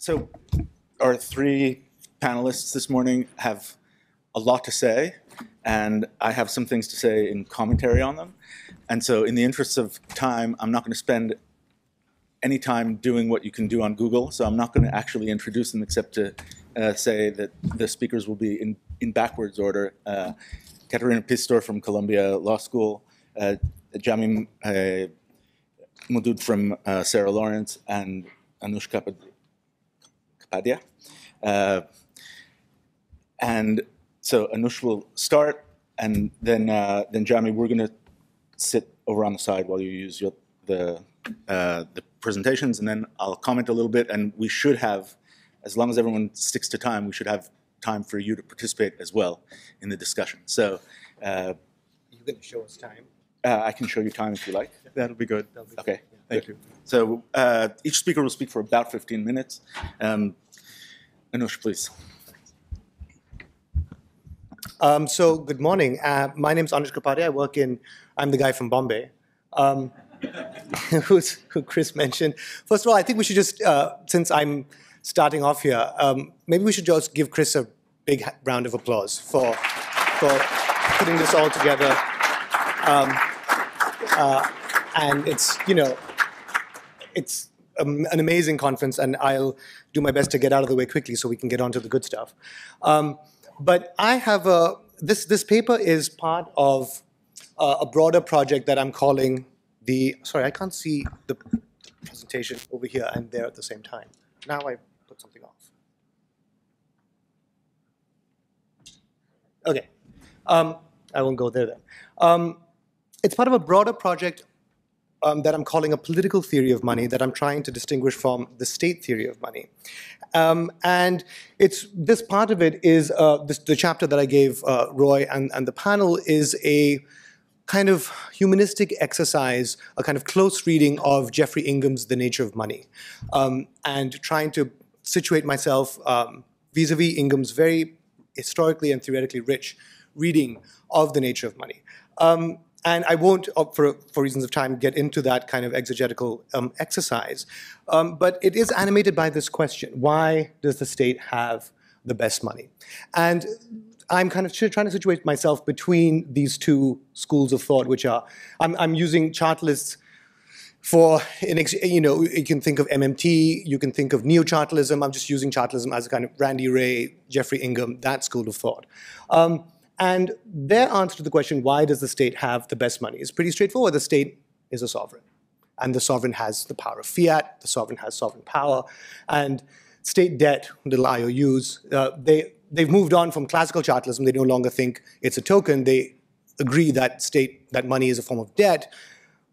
So our three panelists this morning have a lot to say, and I have some things to say in commentary on them. And so in the interests of time, I'm not going to spend any time doing what you can do on Google, so I'm not going to actually introduce them except to uh, say that the speakers will be in, in backwards order. Uh, Katharina Pistor from Columbia Law School, uh, Jamee uh, Moudud from uh, Sarah Lawrence, and Anushka Anush Kapadia. Uh, and so Anush will start, and then uh, then Jamee, we're going to sit over on the side while you use your, the uh, the presentations, and then I'll comment a little bit, and we should have, as long as everyone sticks to time, we should have time for you to participate as well in the discussion. So. Uh, You're going to show us time. Uh, I can show you time if you like. That'll be good. That'll be okay. Yeah. Thank you. So uh, each speaker will speak for about 15 minutes. Um, Anush, please. Um, so good morning. Uh, my name is Anush Kapadia. I work in, I'm the guy from Bombay. Um, who's, who Chris mentioned. First of all, I think we should just, uh, since I'm starting off here, um, maybe we should just give Chris a big round of applause for, for putting this all together. Um, uh, and it's, you know, it's an amazing conference, and I'll do my best to get out of the way quickly so we can get on to the good stuff. Um, but I have a, this, this paper is part of a broader project that I'm calling the, sorry, I can't see the presentation over here and there at the same time. Now I put something off. Okay, um, I won't go there then. Um, it's part of a broader project um, that I'm calling a political theory of money that I'm trying to distinguish from the state theory of money. Um, and it's this part of it is uh, this, the chapter that I gave uh, Roy and, and the panel is a kind of humanistic exercise, a kind of close reading of Geoffrey Ingham's The Nature of Money, um, and trying to situate myself um, vis-a-vis -vis Ingham's very historically and theoretically rich reading of The Nature of Money. And I won't, uh, for, for reasons of time, get into that kind of exegetical um, exercise. Um, but it is animated by this question why does the state have the best money? And I'm kind of trying to situate myself between these two schools of thought, which are I'm, I'm using chartalists for, you know, you can think of MMT, you can think of neo-chartalism. I'm just using chartalism as a kind of Randy Wray, Geoffrey Ingham, that school of thought. Um, and their answer to the question, why does the state have the best money, is pretty straightforward. The state is a sovereign. And the sovereign has the power of fiat, the sovereign has sovereign power. And state debt, little IOUs, uh, they, they've moved on from classical chartalism. They no longer think it's a token. They agree that state, that money is a form of debt.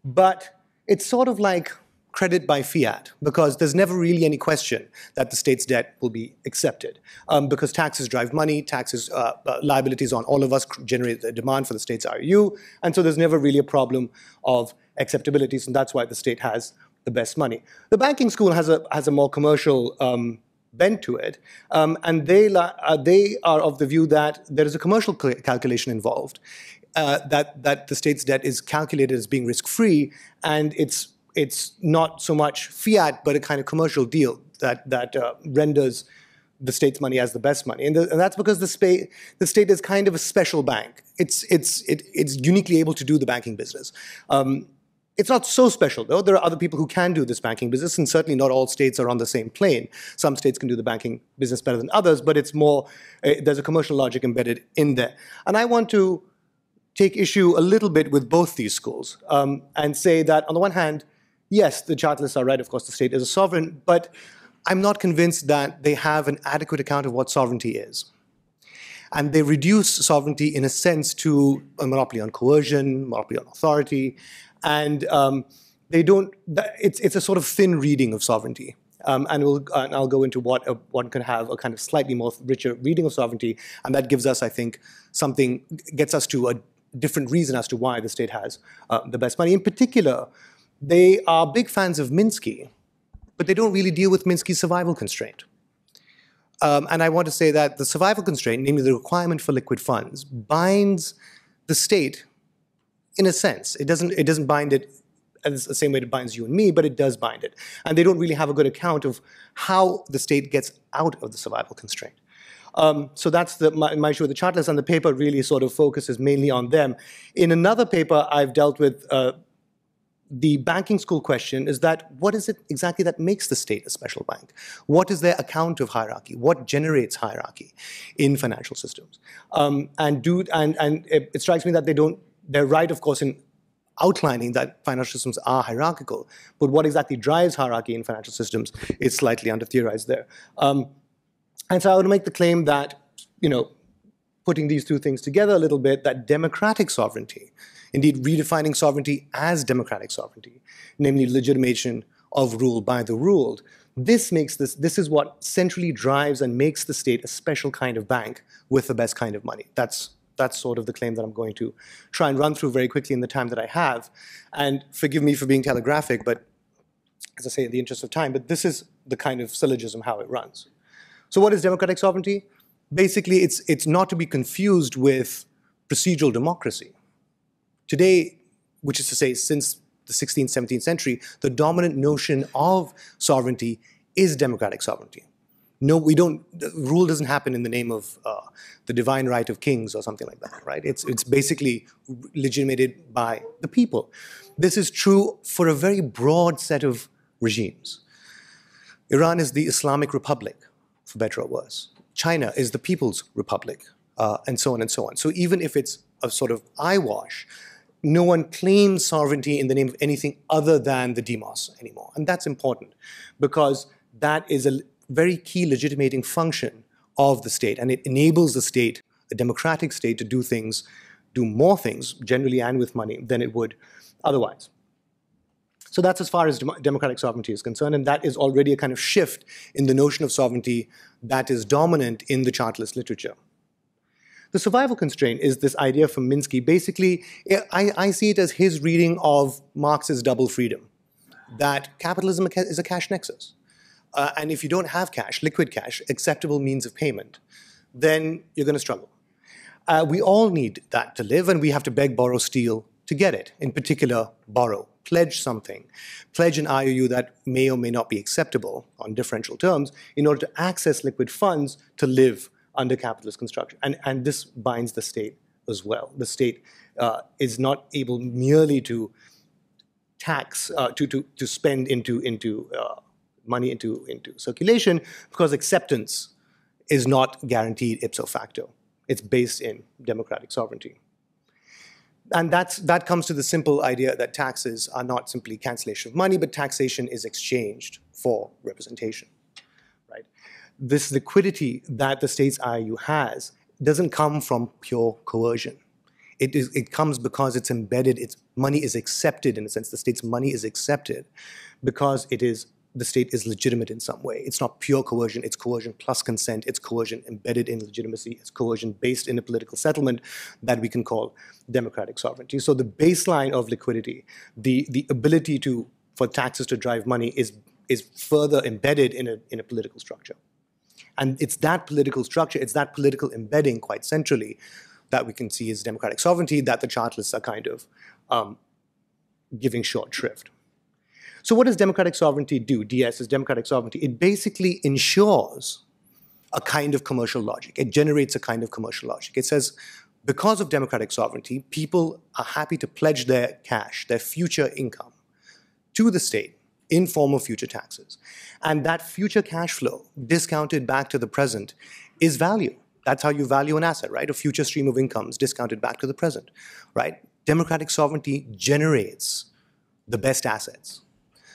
But it's sort of like credit by fiat because there's never really any question that the state's debt will be accepted um, because taxes drive money, taxes, uh, uh, liabilities on all of us generate the demand for the state's IOU, and so there's never really a problem of acceptabilities, and that's why the state has the best money. The banking school has a, has a more commercial um, bent to it, um, and they, uh, they are of the view that there is a commercial calculation involved, uh, that, that the state's debt is calculated as being risk-free, and it's it's not so much fiat, but a kind of commercial deal that, that uh, renders the state's money as the best money. And, the, and that's because the, spa- the state is kind of a special bank. It's, it's, it, it's uniquely able to do the banking business. Um, it's not so special, though. There are other people who can do this banking business, and certainly not all states are on the same plane. Some states can do the banking business better than others, but it's more, uh, there's a commercial logic embedded in there. And I want to take issue a little bit with both these schools um, and say that, on the one hand, yes, the chartalists are right, of course, the state is a sovereign, but I'm not convinced that they have an adequate account of what sovereignty is. And they reduce sovereignty, in a sense, to a monopoly on coercion, monopoly on authority, and um, they don't, it's, it's a sort of thin reading of sovereignty. Um, and, we'll, and, I'll go into what a, one can have a kind of slightly more richer reading of sovereignty, and that gives us, I think, something, gets us to a different reason as to why the state has uh, the best money. In particular, they are big fans of Minsky, but they don't really deal with Minsky's survival constraint. Um, and I want to say that the survival constraint, namely the requirement for liquid funds, binds the state in a sense. It doesn't, it doesn't bind it the same way it binds you and me, but it does bind it. And they don't really have a good account of how the state gets out of the survival constraint. Um, so that's the, my, my issue with the chartalists, and the paper really sort of focuses mainly on them. In another paper, I've dealt with uh, the banking school question is that what is it exactly that makes the state a special bank? What is their account of hierarchy? What generates hierarchy in financial systems? Um, and do and and it, it, strikes me that they don't. They're right, of course, in outlining that financial systems are hierarchical, but what exactly drives hierarchy in financial systems is slightly under theorized there. Um, and so I would make the claim that you know, putting these two things together a little bit, that democratic sovereignty indeed redefining sovereignty as democratic sovereignty, namely legitimation of rule by the ruled. This makes this, this is what centrally drives and makes the state a special kind of bank with the best kind of money. That's, that's sort of the claim that I'm going to try and run through very quickly in the time that I have. And forgive me for being telegraphic, but as I say, in the interest of time, but this is the kind of syllogism how it runs. So what is democratic sovereignty? Basically, it's, it's not to be confused with procedural democracy. Today, which is to say, since the 16th, 17th century, the dominant notion of sovereignty is democratic sovereignty. No, we don't, rule doesn't happen in the name of uh, the divine right of kings or something like that, right? It's, it's basically legitimated by the people. This is true for a very broad set of regimes. Iran is the Islamic Republic, for better or worse. China is the People's Republic, uh, and so on and so on. So even if it's a sort of eyewash, no one claims sovereignty in the name of anything other than the demos anymore. And that's important because that is a very key legitimating function of the state. And it enables the state, a democratic state, to do things, do more things, generally and with money, than it would otherwise. So that's as far as democratic sovereignty is concerned, and that is already a kind of shift in the notion of sovereignty that is dominant in the chartalist literature. The survival constraint is this idea from Minsky. Basically, I, I see it as his reading of Marx's double freedom, that capitalism is a cash nexus. Uh, and if you don't have cash, liquid cash, acceptable means of payment, then you're going to struggle. Uh, we all need that to live, and we have to beg, borrow, steal to get it. In particular, borrow, pledge something, pledge an IOU that may or may not be acceptable on differential terms in order to access liquid funds to live under capitalist construction. And, and this binds the state as well. The state uh, is not able merely to tax, uh, to, to, to spend into, into uh, money into, into circulation because acceptance is not guaranteed ipso facto. It's based in democratic sovereignty. And that's, that comes to the simple idea that taxes are not simply cancellation of money, but taxation is exchanged for representation this liquidity that the state's IOU has doesn't come from pure coercion. It, is, it comes because it's embedded, its money is accepted in a sense, the state's money is accepted because it is the state is legitimate in some way. It's not pure coercion, it's coercion plus consent, it's coercion embedded in legitimacy, it's coercion based in a political settlement that we can call democratic sovereignty. So the baseline of liquidity, the, the ability to, for taxes to drive money is, is further embedded in a, in a political structure. And it's that political structure, it's that political embedding quite centrally that we can see as democratic sovereignty that the Chartists are kind of um, giving short shrift. So what does democratic sovereignty do? DS is democratic sovereignty. It basically ensures a kind of commercial logic. It generates a kind of commercial logic. It says, because of democratic sovereignty, people are happy to pledge their cash, their future income, to the state in form of future taxes. And that future cash flow discounted back to the present is value. That's how you value an asset, right? A future stream of incomes discounted back to the present, right? Democratic sovereignty generates the best assets.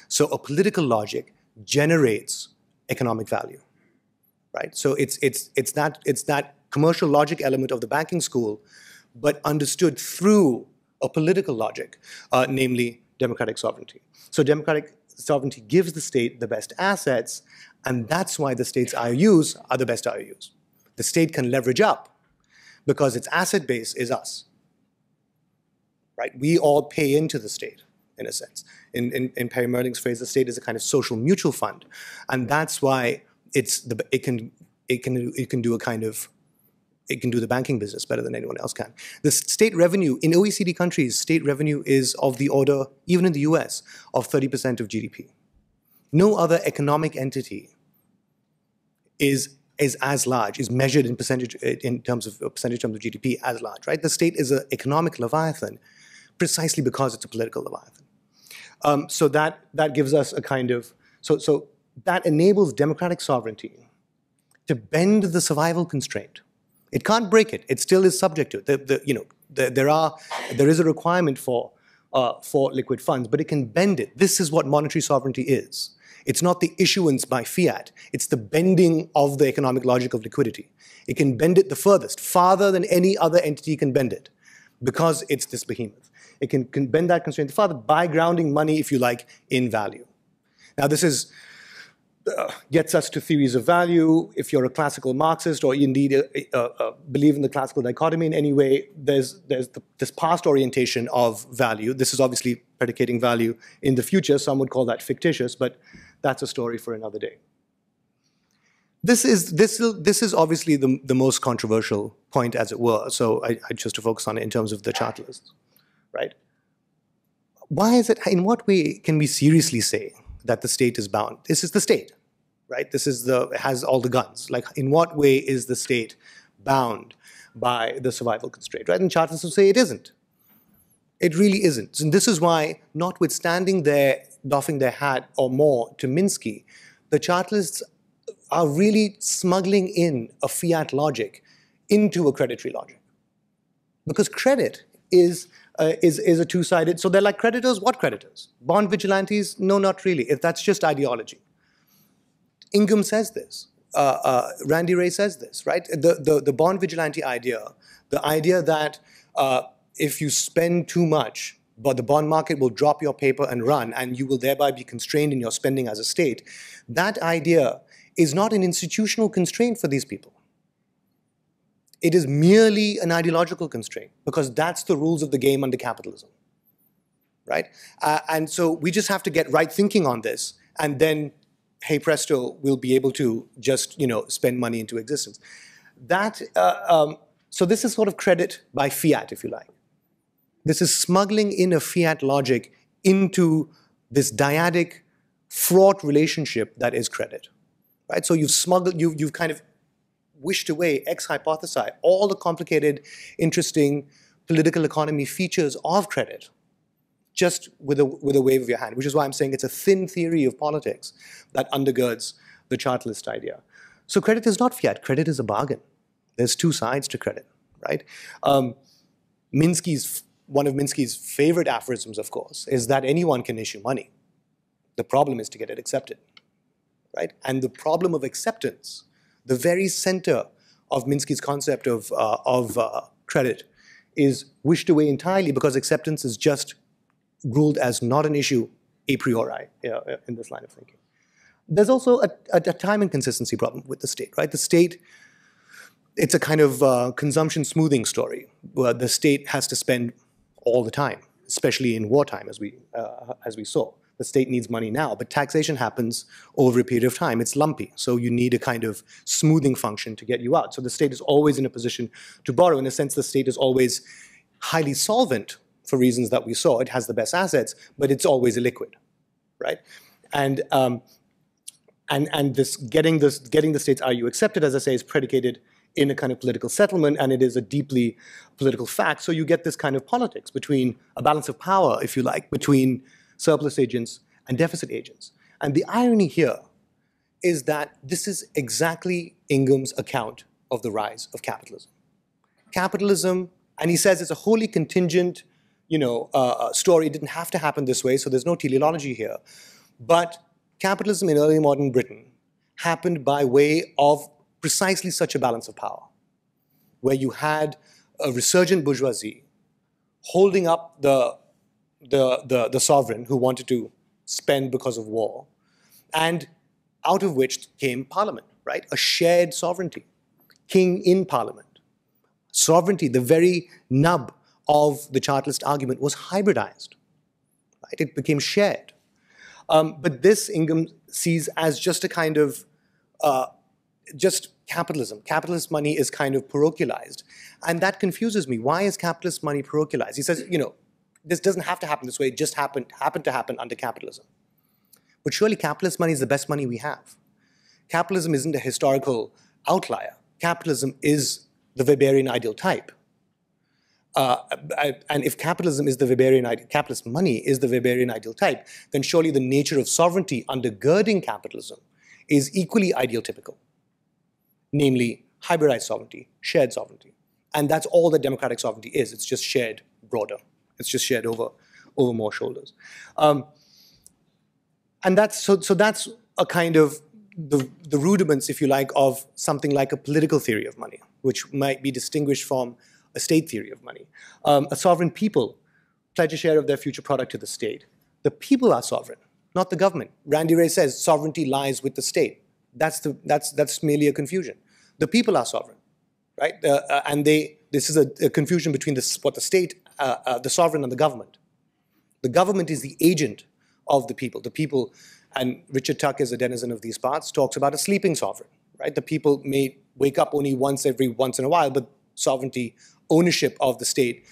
So a political logic generates economic value, right? So it's, it's, it's, that, it's that commercial logic element of the banking school, but understood through a political logic, uh, namely democratic sovereignty. So democratic sovereignty gives the state the best assets, and that's why the state's IOUs are the best IOUs. The state can leverage up because its asset base is us. Right? We all pay into the state, in a sense. In, in, in Perry Mehrling's phrase, the state is a kind of social mutual fund. And that's why it's the, it, can, it, can, it can do a kind of it can do the banking business better than anyone else can. The state revenue in OECD countries, state revenue is of the order, even in the US, of 30% of GDP. No other economic entity is, is as large, is measured in percentage in terms of percentage terms of GDP as large, right? The state is an economic leviathan precisely because it's a political leviathan. Um, so that that gives us a kind of so so that enables democratic sovereignty to bend the survival constraint it can't break it. It still is subject to it. The, the, you know, the, there, are, there is a requirement for, uh, for liquid funds, but it can bend it. This is what monetary sovereignty is. It's not the issuance by fiat. It's the bending of the economic logic of liquidity. It can bend it the furthest, farther than any other entity can bend it, because it's this behemoth. It can, can bend that constraint farther by grounding money, if you like, in value. Now, this is gets us to theories of value. If you're a classical Marxist or indeed uh, uh, uh, believe in the classical dichotomy in any way, there's, there's the, this past orientation of value. This is obviously predicating value in the future. Some would call that fictitious, but that's a story for another day. This is, this, this is obviously the, the most controversial point, as it were, so I, I chose to focus on it in terms of the chartalists, right? Why is it, in what way can we seriously say that the state is bound. This is the state, right? This is the has all the guns. Like, in what way is the state bound by the survival constraint, right? And chartists will say it isn't. It really isn't. And this is why, notwithstanding their doffing their hat or more to Minsky, the chartists are really smuggling in a fiat logic into a creditory logic. Because credit is uh, is, is a two-sided. So they're like creditors. What creditors? Bond vigilantes? No, not really. If that's just ideology. Ingham says this. Uh, uh, Randy Wray says this, right? The, the, the bond vigilante idea, the idea that uh, if you spend too much, but the bond market will drop your paper and run, and you will thereby be constrained in your spending as a state, that idea is not an institutional constraint for these people. It is merely an ideological constraint because that's the rules of the game under capitalism, right? Uh, and so we just have to get right thinking on this, and then, hey presto, we'll be able to just you know spend money into existence. That uh, um, so this is sort of credit by fiat, if you like. This is smuggling in a fiat logic into this dyadic, fraught relationship that is credit, right? So you've smuggled, you've, you've kind of wished away, ex hypothesi, all the complicated, interesting political economy features of credit just with a, with a wave of your hand, which is why I'm saying it's a thin theory of politics that undergirds the chartalist idea. So credit is not fiat, credit is a bargain. There's two sides to credit, right? Um, Minsky's, one of Minsky's favorite aphorisms, of course, is that anyone can issue money. The problem is to get it accepted, right? And the problem of acceptance the very center of Minsky's concept of, uh, of uh, credit is wished away entirely because acceptance is just ruled as not an issue a priori uh, in this line of thinking. There's also a, a, a, time inconsistency problem with the state, right? The state, it's a kind of uh, consumption smoothing story where the state has to spend all the time, especially in wartime, as we, uh, as we saw the state needs money now, but taxation happens over a period of time. It's lumpy, so you need a kind of smoothing function to get you out. So the state is always in a position to borrow. In a sense, the state is always highly solvent for reasons that we saw. It has the best assets, but it's always illiquid, right? And um, and and this getting this getting the states are you accepted, as I say, is predicated in a kind of political settlement, and it is a deeply political fact. So you get this kind of politics between a balance of power, if you like, between surplus agents, and deficit agents. And the irony here is that this is exactly Ingham's account of the rise of capitalism. Capitalism, and he says it's a wholly contingent you know, uh, uh, story. It didn't have to happen this way, so there's no teleology here. But capitalism in early modern Britain happened by way of precisely such a balance of power, where you had a resurgent bourgeoisie holding up the the, the, the sovereign who wanted to spend because of war, and out of which came parliament, right? A shared sovereignty, king in parliament. Sovereignty, the very nub of the Chartist argument, was hybridized, right? It became shared. Um, but this Ingham sees as just a kind of uh, just capitalism. Capitalist money is kind of parochialized. And that confuses me. Why is capitalist money parochialized? He says, you know, this doesn't have to happen this way, it just happened, happened to happen under capitalism. But surely capitalist money is the best money we have. Capitalism isn't a historical outlier. Capitalism is the Weberian ideal type. Uh, and if capitalism is the Weberian ideal, capitalist money is the Weberian ideal type, then surely the nature of sovereignty undergirding capitalism is equally ideotypical, namely hybridized sovereignty, shared sovereignty. And that's all that democratic sovereignty is. It's just shared broader. It's just shared over, over more shoulders. Um, and that's, so, so that's a kind of the, the rudiments, if you like, of something like a political theory of money, which might be distinguished from a state theory of money. Um, a sovereign people pledge a share of their future product to the state. The people are sovereign, not the government. Randy Wray says sovereignty lies with the state. That's, the, that's, that's merely a confusion. The people are sovereign, right? Uh, uh, and they, this is a, a confusion between this, what the state, uh, uh, the sovereign and the government. The government is the agent of the people. The people, and Richard Tuck is a denizen of these parts, talks about a sleeping sovereign, right? The people may wake up only once every once in a while, but sovereignty, ownership of the state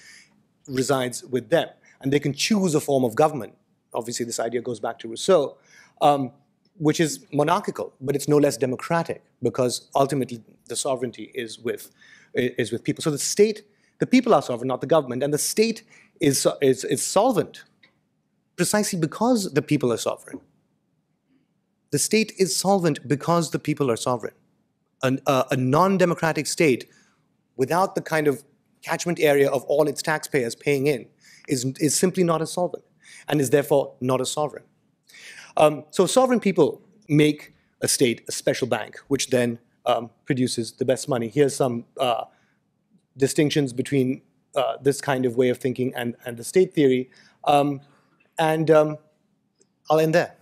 resides with them. And they can choose a form of government. Obviously, this idea goes back to Rousseau, um, which is monarchical, but it's no less democratic because ultimately the sovereignty is with, is with people. So the state, the people are sovereign, not the government, and the state is, is, is solvent precisely because the people are sovereign. The state is solvent because the people are sovereign. An, uh, a non-democratic state without the kind of catchment area of all its taxpayers paying in is, is simply not a solvent and is therefore not a sovereign. Um, so sovereign people make a state a special bank, which then um, produces the best money. Here's some uh, distinctions between uh, this kind of way of thinking and, and the state theory. Um, and um, I'll end there.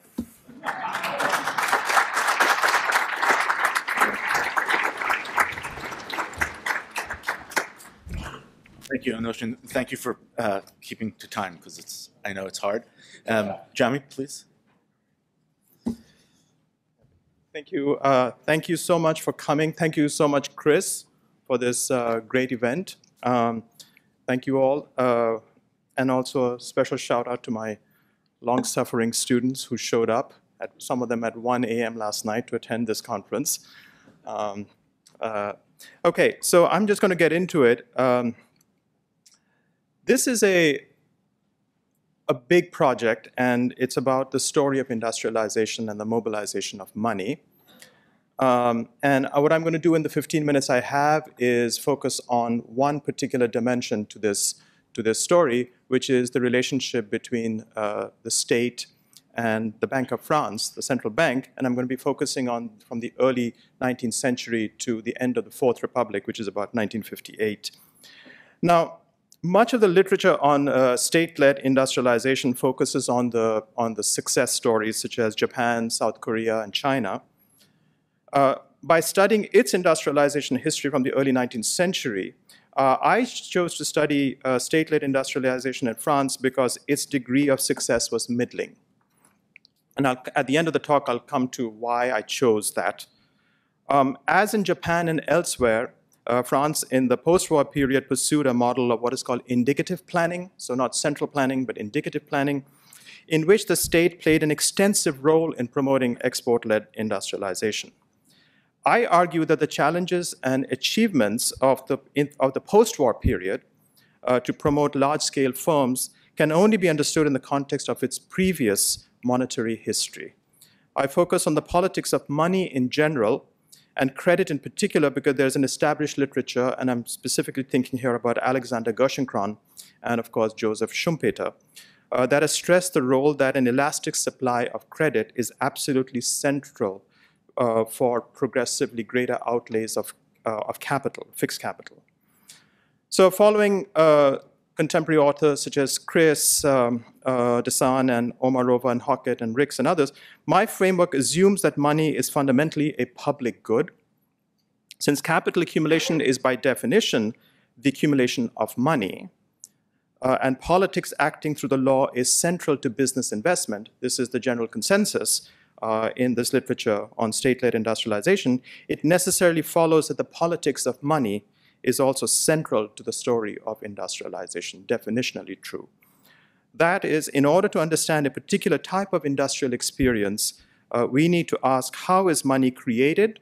Thank you, Anush, thank you for uh, keeping to time because it's I know it's hard. Um, Jamee, please. Thank you. Uh, thank you so much for coming. Thank you so much, Chris, for this uh, great event. Um, thank you all. Uh, and also a special shout out to my long-suffering students who showed up, at, some of them at 1 a.m. last night to attend this conference. Um, uh, okay, so I'm just going to get into it. Um, this is a, a big project, and it's about the story of industrialization and the mobilization of money. Um, and what I'm going to do in the 15 minutes I have is focus on one particular dimension to this to this story, which is the relationship between uh, the state and the Bank of France, the central bank, and I'm going to be focusing on from the early 19th century to the end of the Fourth Republic, which is about 1958. Now, much of the literature on uh, state-led industrialization focuses on the, on the success stories such as Japan, South Korea, and China. Uh, by studying its industrialization history from the early 19th century, uh, I chose to study uh, state-led industrialization in France because its degree of success was middling. And I'll, at the end of the talk, I'll come to why I chose that. Um, as in Japan and elsewhere, uh, France in the post-war period pursued a model of what is called indicative planning, so not central planning, but indicative planning, in which the state played an extensive role in promoting export-led industrialization. I argue that the challenges and achievements of the, in, of the post-war period uh, to promote large-scale firms can only be understood in the context of its previous monetary history. I focus on the politics of money in general and credit in particular because there's an established literature, and I'm specifically thinking here about Alexander Gerschenkron and, of course, Joseph Schumpeter, uh, that has stressed the role that an elastic supply of credit is absolutely central uh, for progressively greater outlays of, uh, of capital, fixed capital. So following uh, contemporary authors such as Chris, um, uh, Desan, and Omarova, and Hockett, and Ricks, and others, my framework assumes that money is fundamentally a public good. Since capital accumulation is by definition the accumulation of money, uh, and politics acting through the law is central to business investment, this is the general consensus, uh, in this literature on state-led industrialization, it necessarily follows that the politics of money is also central to the story of industrialization, definitionally true. That is, in order to understand a particular type of industrial experience, uh, we need to ask how is money created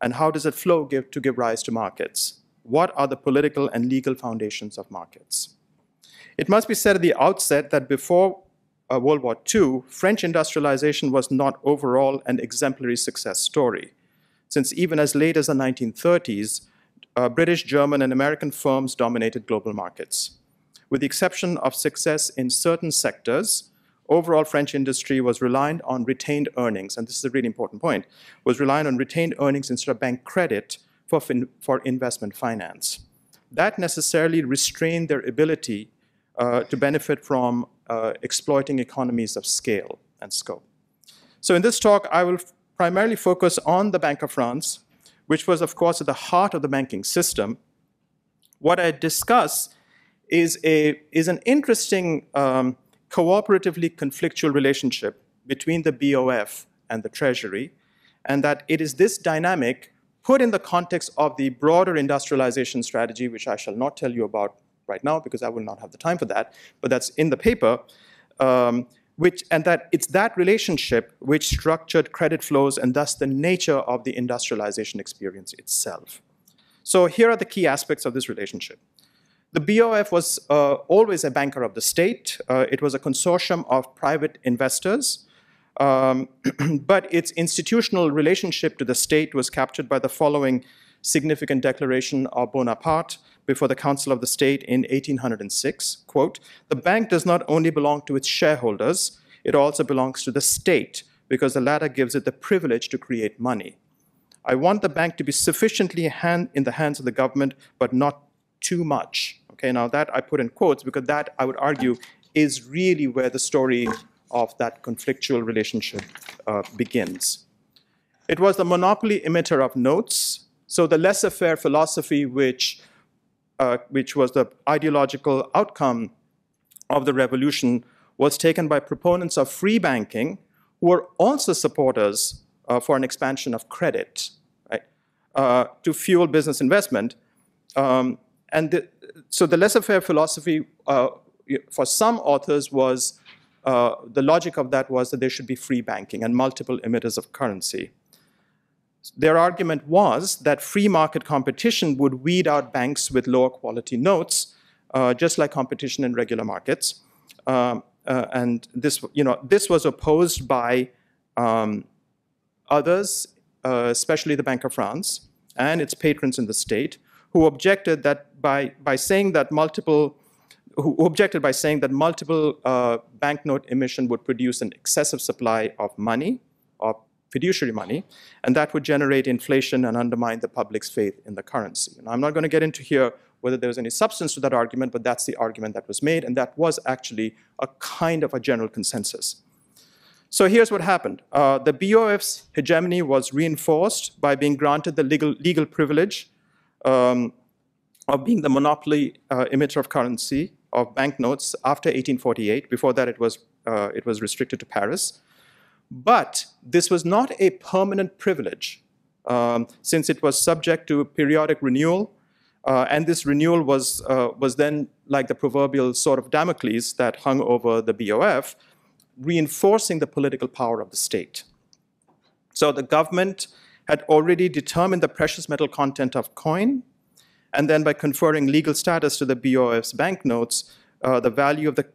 and how does it flow give, to give rise to markets? What are the political and legal foundations of markets? It must be said at the outset that before uh, World War II, French industrialization was not overall an exemplary success story, since even as late as the 1930s, uh, British, German, and American firms dominated global markets. With the exception of success in certain sectors, overall French industry was reliant on retained earnings, and this is a really important point, was reliant on retained earnings instead of bank credit for, for investment finance. That necessarily restrained their ability to benefit from uh, exploiting economies of scale and scope. So in this talk, I will primarily focus on the Bank of France, which was, of course, at the heart of the banking system. What I discuss is, a, is an interesting um, cooperatively conflictual relationship between the BOF and the Treasury, and that it is this dynamic put in the context of the broader industrialization strategy, which I shall not tell you about right now because I will not have the time for that, but that's in the paper, um, which, and that it's that relationship which structured credit flows and thus the nature of the industrialization experience itself. So here are the key aspects of this relationship. The BOF was uh, always a banker of the state. Uh, it was a consortium of private investors. Um, but its institutional relationship to the state was captured by the following significant declaration of Bonaparte before the Council of the State in 1806. Quote, the bank does not only belong to its shareholders, it also belongs to the state because the latter gives it the privilege to create money. I want the bank to be sufficiently hand, in the hands of the government, but not too much. Okay, now that I put in quotes because that, I would argue, is really where the story of that conflictual relationship uh, begins. It was the monopoly emitter of notes, so the laissez faire philosophy, which, uh, which was the ideological outcome of the revolution, was taken by proponents of free banking who were also supporters uh, for an expansion of credit right, uh, to fuel business investment. Um, and the, so the laissez-faire philosophy uh, for some authors was, uh, the logic of that was that there should be free banking and multiple emitters of currency. Their argument was that free market competition would weed out banks with lower quality notes, uh, just like competition in regular markets. Um, uh, and this, you know, this was opposed by um, others, uh, especially the Bank of France and its patrons in the state, who objected that by, by saying that multiple, who objected by saying that multiple uh, banknote emission would produce an excessive supply of money, of fiduciary money, and that would generate inflation and undermine the public's faith in the currency. And I'm not going to get into here whether there was any substance to that argument, but that's the argument that was made, and that was actually a kind of a general consensus. So here's what happened. Uh, the BOF's hegemony was reinforced by being granted the legal, legal privilege um, of being the monopoly uh, emitter of currency of banknotes after 1848. Before that, it was, uh, it was restricted to Paris. But this was not a permanent privilege, um, since it was subject to periodic renewal. Uh, and this renewal was, uh, was then like the proverbial sword of Damocles that hung over the BOF, reinforcing the political power of the state. So the government had already determined the precious metal content of coin, and then by conferring legal status to the BOF's banknotes, uh, the value of the,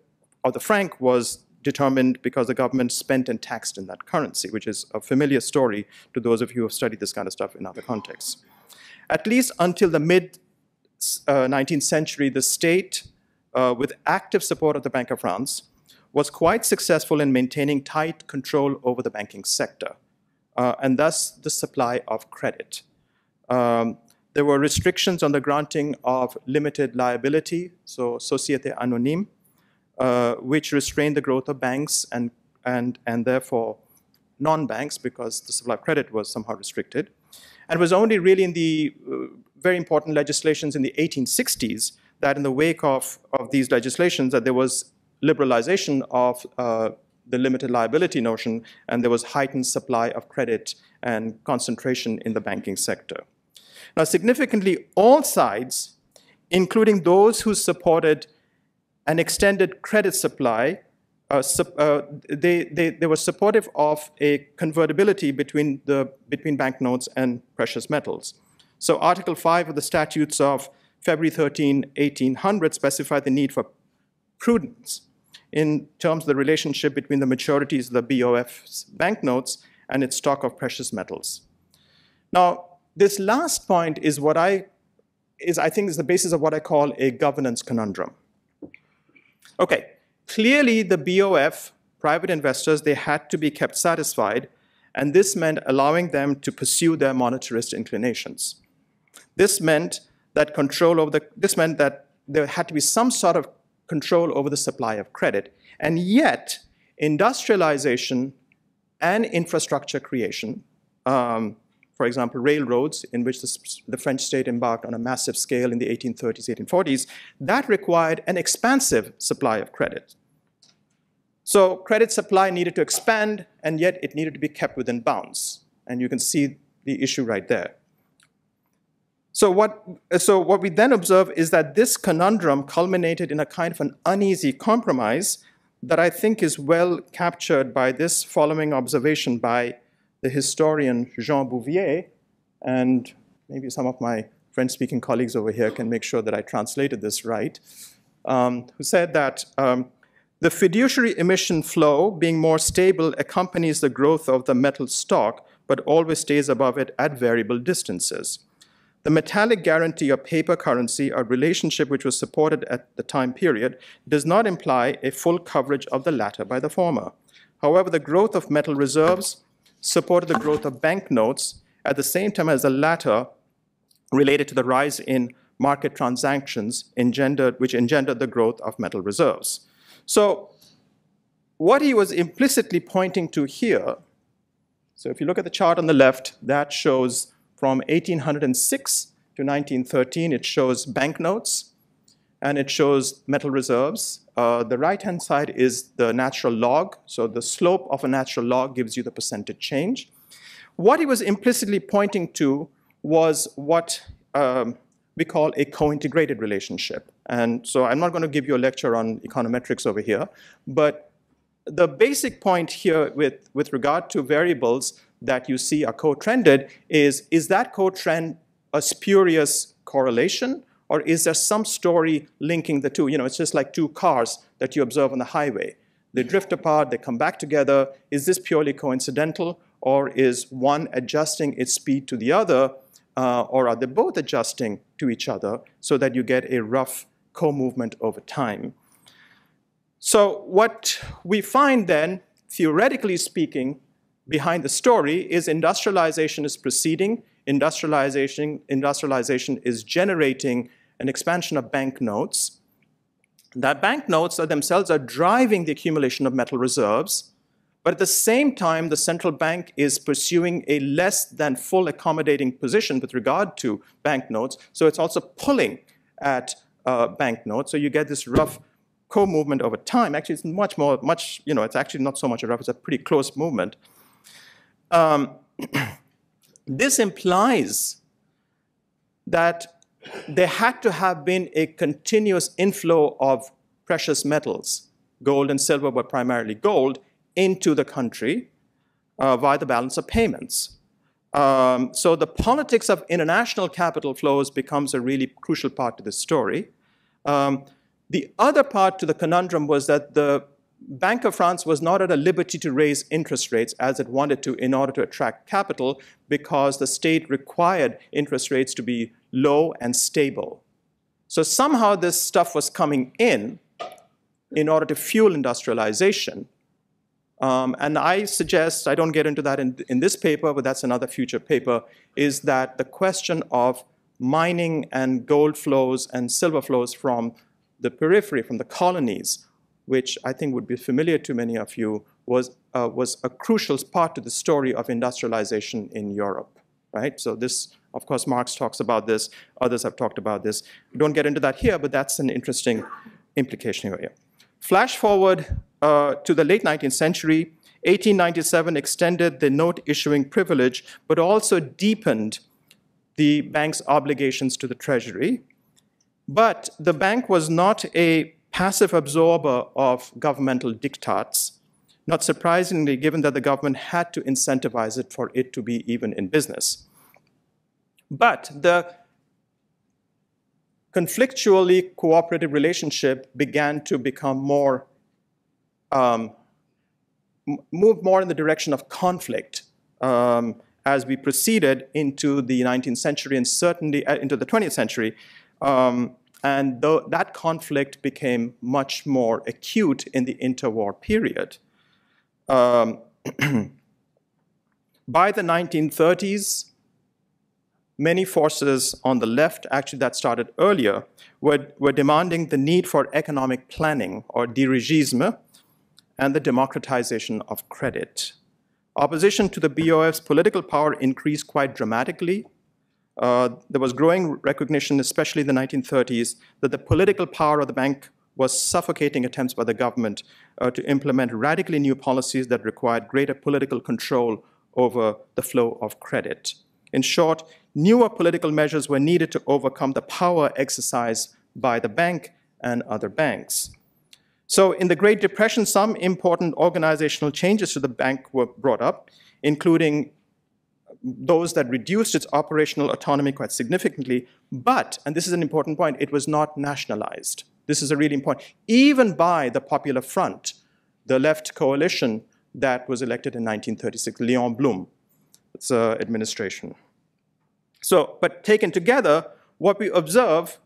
of the franc was determined because the government spent and taxed in that currency, which is a familiar story to those of you who have studied this kind of stuff in other contexts. At least until the mid uh, 19th century, the state, uh, with active support of the Bank of France, was quite successful in maintaining tight control over the banking sector uh, and thus the supply of credit. Um, there were restrictions on the granting of limited liability, so Société Anonyme, uh, which restrained the growth of banks and, and, and therefore non-banks because the supply of credit was somehow restricted. And it was only really in the uh, very important legislations in the 1860s that in the wake of, of these legislations that there was liberalization of uh, the limited liability notion, and there was heightened supply of credit and concentration in the banking sector. Now, significantly, all sides, including those who supported an extended credit supply, uh, uh, they, they, they were supportive of a convertibility between, the, between banknotes and precious metals. So Article 5 of the Statutes of February 13, 1800 specified the need for prudence in terms of the relationship between the maturities of the BOF's banknotes and its stock of precious metals. Now, this last point is what I is I think is the basis of what I call a governance conundrum. Okay, clearly the BOF, private investors, they had to be kept satisfied, and this meant allowing them to pursue their monetarist inclinations. This meant that control over the this meant that there had to be some sort of control over the supply of credit. And yet, industrialization and infrastructure creation, um, for example, railroads, in which the, the, French state embarked on a massive scale in the 1830s, 1840s, that required an expansive supply of credit. So credit supply needed to expand, and yet it needed to be kept within bounds. And you can see the issue right there. So what, so what we then observe is that this conundrum culminated in a kind of an uneasy compromise that I think is well captured by this following observation by the historian Jean Bouvier, and maybe some of my French-speaking colleagues over here can make sure that I translated this right, um, who said that um, the fiduciary emission flow, being more stable, accompanies the growth of the metal stock, but always stays above it at variable distances. The metallic guarantee of paper currency, a relationship which was supported at the time period, does not imply a full coverage of the latter by the former. However, the growth of metal reserves supported the growth of banknotes at the same time as the latter related to the rise in market transactions engendered, which engendered the growth of metal reserves. So what he was implicitly pointing to here, so if you look at the chart on the left, that shows from 1806 to 1913, it shows banknotes and it shows metal reserves. Uh, the right-hand side is the natural log. So the slope of a natural log gives you the percentage change. What he was implicitly pointing to was what um, we call a co-integrated relationship. And so I'm not going to give you a lecture on econometrics over here, but the basic point here with, with regard to variables that you see are co-trended is, is that co-trend a spurious correlation or is there some story linking the two? You know, it's just like two cars that you observe on the highway. They drift apart, they come back together. Is this purely coincidental or is one adjusting its speed to the other uh, or are they both adjusting to each other so that you get a rough co-movement over time? So what we find then, theoretically speaking, behind the story is industrialization is proceeding, industrialization, industrialization is generating an expansion of banknotes. That banknotes themselves are driving the accumulation of metal reserves, but at the same time, the central bank is pursuing a less than full accommodating position with regard to banknotes, so it's also pulling at uh, banknotes, so you get this rough co-movement over time. Actually, it's much more, much, you know, it's actually not so much a rough, it's a pretty close movement. Um, this implies that there had to have been a continuous inflow of precious metals, gold and silver, but primarily gold, into the country uh, via the balance of payments. Um, so the politics of international capital flows becomes a really crucial part to this story. Um, the other part to the conundrum was that the Bank of France was not at a liberty to raise interest rates as it wanted to in order to attract capital because the state required interest rates to be low and stable. So somehow this stuff was coming in in order to fuel industrialization. Um, and I suggest, I don't get into that in, in this paper, but that's another future paper, is that the question of mining and gold flows and silver flows from the periphery, from the colonies, which I think would be familiar to many of you, was, uh, was a crucial part to the story of industrialization in Europe, right? So this, of course, Marx talks about this, others have talked about this. Don't get into that here, but that's an interesting implication here. Flash forward uh, to the late 19th century, 1897 extended the note issuing privilege, but also deepened the bank's obligations to the Treasury. But the bank was not a passive absorber of governmental diktats, not surprisingly, given that the government had to incentivize it for it to be even in business. But the conflictually cooperative relationship began to become more, um, move more in the direction of conflict um, as we proceeded into the 19th century and certainly uh, into the 20th century. Um, and th that conflict became much more acute in the interwar period. Um, by the 1930s, many forces on the left, actually that started earlier, were, were demanding the need for economic planning or dirigisme and the democratization of credit. Opposition to the BOF's political power increased quite dramatically. Uh, there was growing recognition, especially in the 1930s, that the political power of the bank was suffocating attempts by the government uh, to implement radically new policies that required greater political control over the flow of credit. In short, newer political measures were needed to overcome the power exercised by the bank and other banks. So in the Great Depression, some important organizational changes to the bank were brought up, including those that reduced its operational autonomy quite significantly, but, and this is an important point, it was not nationalized. This is a really important, even by the Popular Front, the left coalition that was elected in 1936, Léon Blum, its uh, administration. So, but taken together, what we observe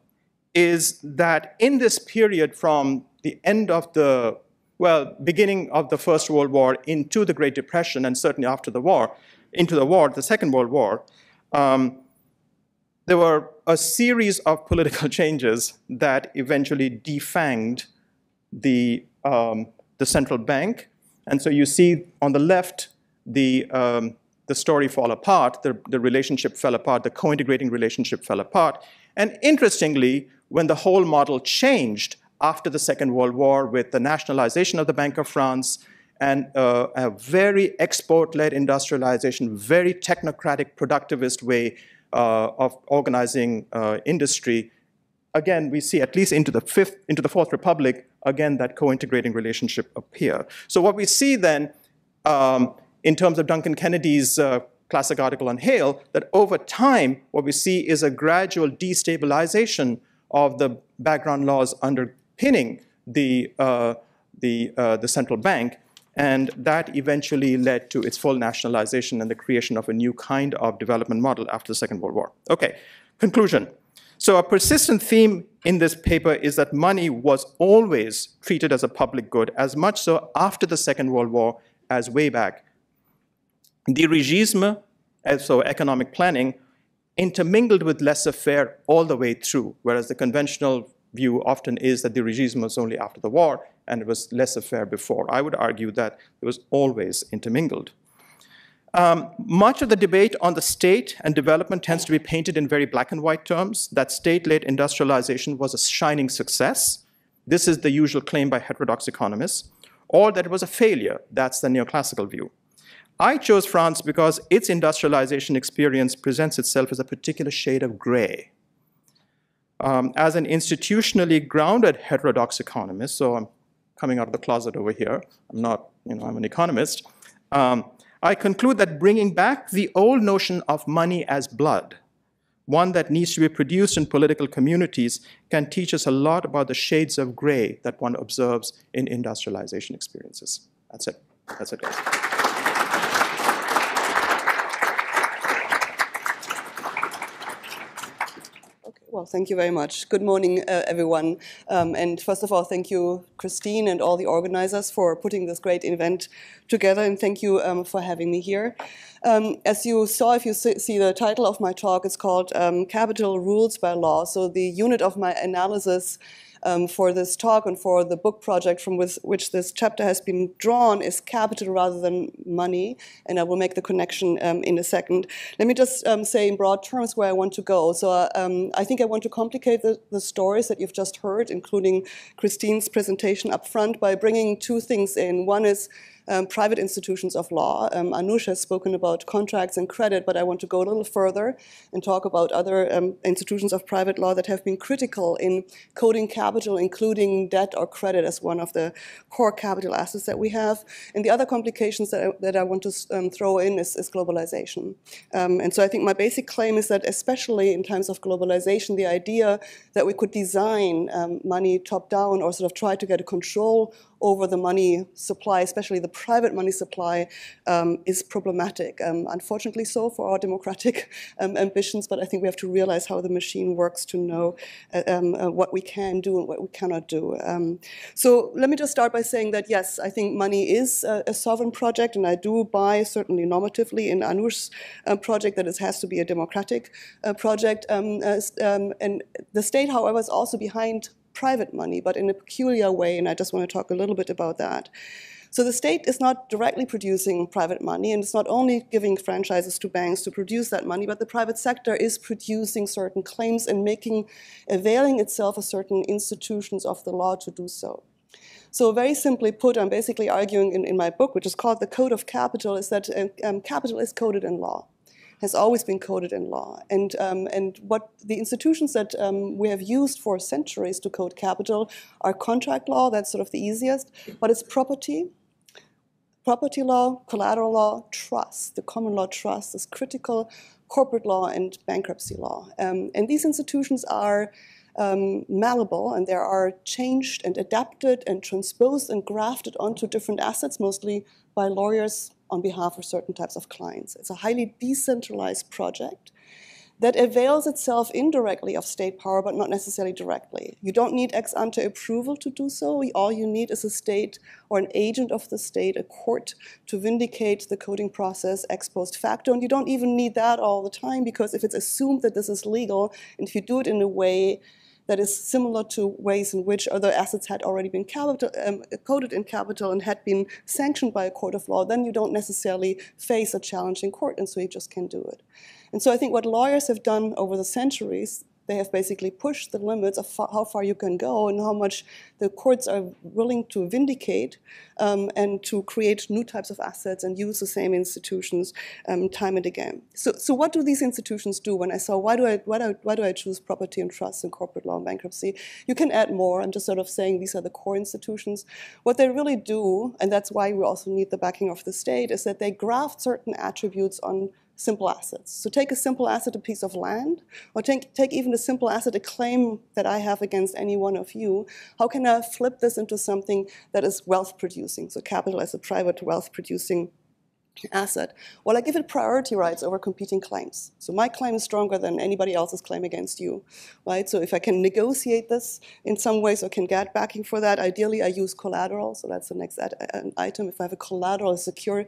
is that in this period from the end of the, well, beginning of the First World War into the Great Depression, and certainly after the war, into the war, the Second World War, um, there were a series of political changes that eventually defanged the, um, the central bank. And so you see on the left the um, the story fall apart, the, the relationship fell apart, the co-integrating relationship fell apart. And interestingly, when the whole model changed after the Second World War with the nationalization of the Bank of France and uh, a very export-led industrialization, very technocratic, productivist way uh, of organizing uh, industry, again, we see at least into the fifth, into the Fourth Republic, again, that co-integrating relationship appear. So what we see then um, in terms of Duncan Kennedy's uh, classic article on Hale, that over time, what we see is a gradual destabilization of the background laws underpinning the, uh, the, uh, the central bank, and that eventually led to its full nationalization and the creation of a new kind of development model after the Second World War. Okay, conclusion. So a persistent theme in this paper is that money was always treated as a public good, as much so after the Second World War as way back The dirigisme, so economic planning, intermingled with laissez-faire all the way through, whereas the conventional view often is that the dirigisme was only after the war and it was laissez-faire before. I would argue that it was always intermingled. Um, much of the debate on the state and development tends to be painted in very black and white terms, that state-led industrialization was a shining success. This is the usual claim by heterodox economists. Or that it was a failure, that's the neoclassical view. I chose France because its industrialization experience presents itself as a particular shade of gray. Um, as an institutionally grounded heterodox economist, so I'm coming out of the closet over here, I'm not, you know, I'm an economist, um, I conclude that bringing back the old notion of money as blood, one that needs to be produced in political communities, can teach us a lot about the shades of gray that one observes in industrialization experiences. That's it. That's it, guys. Well, thank you very much. Good morning, uh, everyone. Um, and first of all, thank you, Christine, and all the organizers for putting this great event together. And thank you um, for having me here. Um, as you saw, if you see the title of my talk, it's called um, Capital Rules by Law. So the unit of my analysis um, for this talk and for the book project from which, which, this chapter has been drawn is capital rather than money, and I will make the connection um, in a second. Let me just um, say in broad terms where I want to go. So uh, um, I think I want to complicate the, the, stories that you've just heard, including Christine's presentation up front, by bringing two things in. One is um, private institutions of law. Um, Anush has spoken about contracts and credit, but I want to go a little further and talk about other um, institutions of private law that have been critical in coding capital, including debt or credit as one of the core capital assets that we have. And the other complications that I, that I want to um, throw in is, is globalization. Um, and so I think my basic claim is that, especially in times of globalization, the idea that we could design um, money top down or sort of try to get a control over the money supply, especially the private money supply, um, is problematic. Um, unfortunately, so for our democratic um, ambitions, but I think we have to realize how the machine works to know uh, um, uh, what we can do and what we cannot do. Um, so let me just start by saying that yes, I think money is a, a sovereign project, and I do buy certainly normatively in Anush's uh, project that it has to be a democratic uh, project. And the state, however, is also behind private money, but in a peculiar way, and I just want to talk a little bit about that. So the state is not directly producing private money, and it's not only giving franchises to banks to produce that money, but the private sector is producing certain claims and making, availing itself of certain institutions of the law to do so. So very simply put, I'm basically arguing in, in my book, which is called The Code of Capital, is that um, capital is coded in law has always been coded in law. And, um, and what the institutions that um, we have used for centuries to code capital are contract law, that's sort of the easiest, but it's property, property law, collateral law, trust. The common law trust is critical, corporate law, and bankruptcy law. Um, and these institutions are um, malleable and they are changed and adapted and transposed and grafted onto different assets, mostly by lawyers on behalf of certain types of clients. It's a highly decentralized project that avails itself indirectly of state power, but not necessarily directly. You don't need ex ante approval to do so. All you need is a state or an agent of the state, a court, to vindicate the coding process ex post facto. And you don't even need that all the time because if it's assumed that this is legal, and if you do it in a way that is similar to ways in which other assets had already been capital, um, coded in capital and had been sanctioned by a court of law, then you don't necessarily face a challenge in court, and so you just can't do it. And so I think what lawyers have done over the centuries they have basically pushed the limits of how far you can go and how much the courts are willing to vindicate um, and to create new types of assets and use the same institutions um, time and again. So, so what do these institutions do? When I saw why do I why do I, why do I choose property and trust and corporate law and bankruptcy? You can add more. I'm just sort of saying these are the core institutions. What they really do, and that's why we also need the backing of the state, is that they graft certain attributes on simple assets. So take a simple asset, a piece of land, or take, take even a simple asset, a claim that I have against any one of you. How can I flip this into something that is wealth producing? So capital as a private wealth producing asset. Well, I give it priority rights over competing claims. So my claim is stronger than anybody else's claim against you, right? So if I can negotiate this in some ways or can get backing for that, ideally I use collateral. So that's the next item. If I have a collateral, a secure,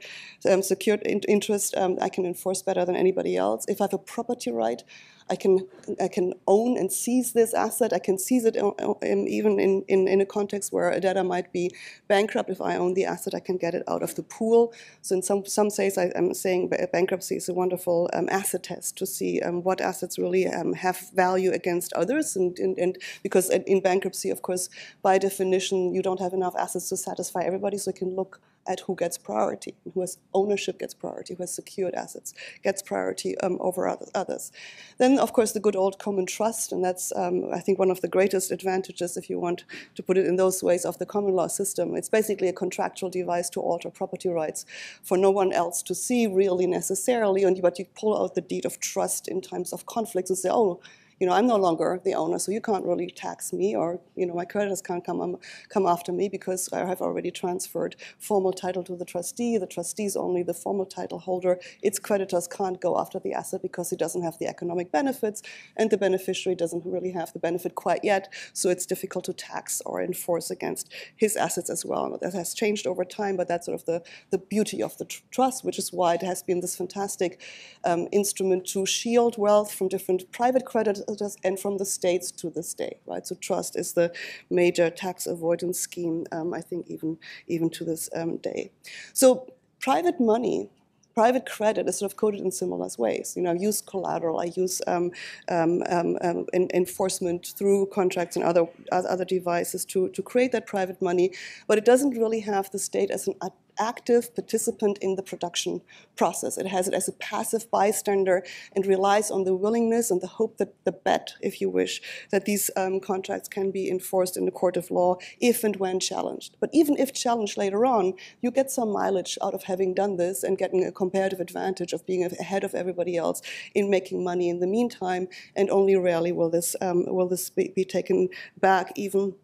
um, secured interest, um, I can enforce better than anybody else. If I have a property right, I can, I can own and seize this asset. I can seize it in, in, even in, in, in, a context where a debtor might be bankrupt. If I own the asset, I can get it out of the pool. So in some, some ways, I, am saying bankruptcy is a wonderful um, asset test to see um, what assets really um, have value against others. And, and, and because in bankruptcy, of course, by definition, you don't have enough assets to satisfy everybody, so you can look at who gets priority, who has ownership gets priority, who has secured assets gets priority um, over others. Then, of course, the good old common trust, and that's, um, I think, one of the greatest advantages, if you want to put it in those ways, of the common law system. It's basically a contractual device to alter property rights for no one else to see really necessarily, but you pull out the deed of trust in times of conflicts and say, oh, you know, I'm no longer the owner, so you can't really tax me, or you know, my creditors can't come um, come after me because I have already transferred formal title to the trustee. The trustee is only the formal title holder. Its creditors can't go after the asset because it doesn't have the economic benefits, and the beneficiary doesn't really have the benefit quite yet. So it's difficult to tax or enforce against his assets as well. That has changed over time, but that's sort of the the beauty of the tr trust, which is why it has been this fantastic um, instrument to shield wealth from different private credit creditors and from the states to this day, right? So trust is the major tax avoidance scheme, um, I think, even, even to this um, day. So private money private credit is sort of coded in similar ways. You know, I use collateral, I use um, um, um, um enforcement through contracts and other other devices to, to create that private money, but it doesn't really have the state as an active participant in the production process. It has it as a passive bystander and relies on the willingness and the hope that the bet, if you wish, that these um, contracts can be enforced in the court of law if and when challenged. But even if challenged later on, you get some mileage out of having done this and getting a comparative advantage of being ahead of everybody else in making money in the meantime. And only rarely will this um, will this be, be taken back, even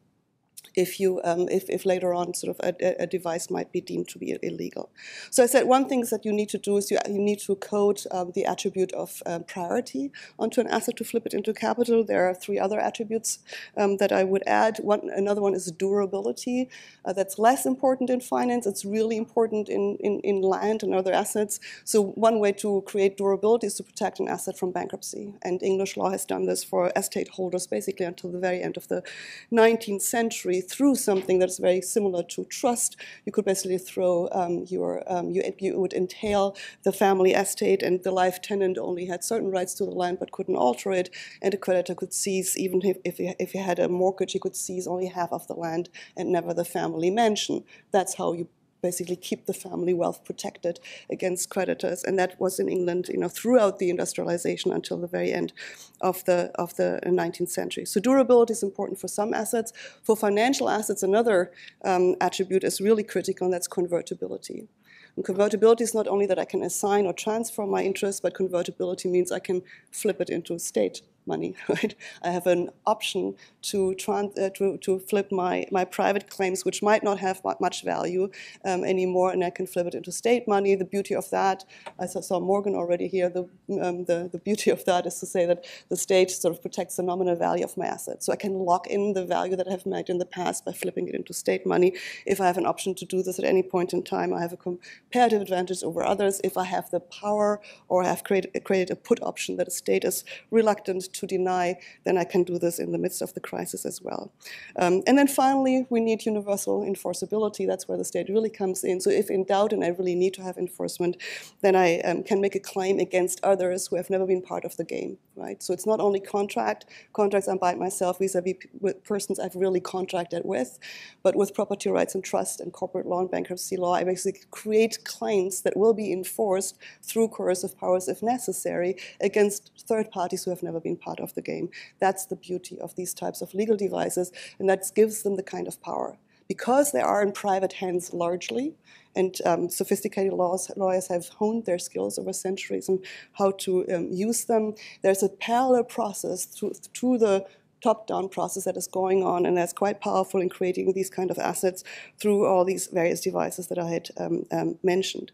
if you um, if, if later on sort of a, a, device might be deemed to be illegal. So I said one thing that you need to do is you, you need to code um, the attribute of um, priority onto an asset to flip it into capital. There are three other attributes um, that I would add. One another one is durability. Uh, that's less important in finance. It's really important in, in, in land and other assets. So one way to create durability is to protect an asset from bankruptcy. And English law has done this for estate holders basically until the very end of the 19th century through something that's very similar to trust. You could basically throw um, your, um, you, you would entail the family estate, and the life tenant only had certain rights to the land but couldn't alter it, and a creditor could seize, even if, if, you, if you had a mortgage, he could seize only half of the land and never the family mansion. That's how you basically keep the family wealth protected against creditors. And that was in England, you know, throughout the industrialization until the very end of the of the 19th century. So durability is important for some assets. For financial assets, another um, attribute is really critical, and that's convertibility. And convertibility is not only that I can assign or transfer my interest, but convertibility means I can flip it into a state money, right? I have an option to, uh, to, to flip my, my private claims, which might not have much value um, anymore, and I can flip it into state money. The beauty of that, I saw Morgan already here, the, um, the, the beauty of that is to say that the state sort of protects the nominal value of my asset. So I can lock in the value that I have made in the past by flipping it into state money. If I have an option to do this at any point in time, I have a comparative advantage over others. If I have the power or have created, created a put option that a state is reluctant to deny, then I can do this in the midst of the crisis as well. Um, and then finally, we need universal enforceability. That's where the state really comes in. So if in doubt and I really need to have enforcement, then I um, can make a claim against others who have never been part of the game, right? So it's not only contract, contracts I bind myself vis-a-vis with persons I've really contracted with, but with property rights and trust and corporate law and bankruptcy law, I basically create claims that will be enforced through coercive powers if necessary against third parties who have never been part of the game. That's the beauty of these types of legal devices, and that gives them the kind of power. Because they are in private hands largely, and um, sophisticated laws, lawyers have honed their skills over centuries on how to um, use them. There's a parallel process to, to the top-down process that is going on, and that's quite powerful in creating these kind of assets through all these various devices that I had um, um mentioned.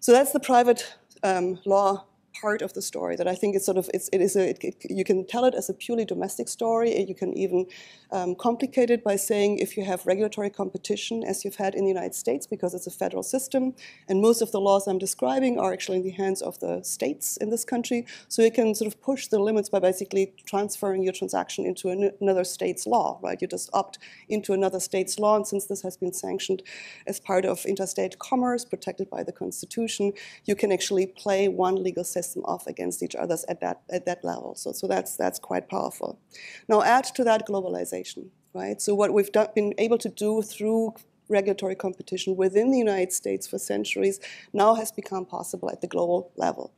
So that's the private um, law part of the story that I think is sort of it's, it is a it, it, you can tell it as a purely domestic story. You can even um, complicate it by saying if you have regulatory competition as you've had in the United States because it's a federal system, and most of the laws I'm describing are actually in the hands of the states in this country. So you can sort of push the limits by basically transferring your transaction into an, another state's law, right? You just opt into another state's law, and since this has been sanctioned as part of interstate commerce protected by the Constitution, you can actually play one legal system them off against each other at that, at that level. So, so that's, that's quite powerful. Now add to that globalization, right? So what we've done, been able to do through regulatory competition within the United States for centuries now has become possible at the global level.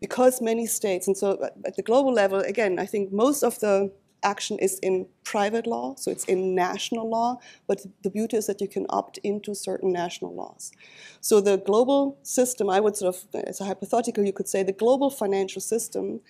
Because many states, and so at the global level, again, I think most of the action is in private law, so it's in national law, but the beauty is that you can opt into certain national laws. So the global system, I would sort of, as a hypothetical, you could say the global financial system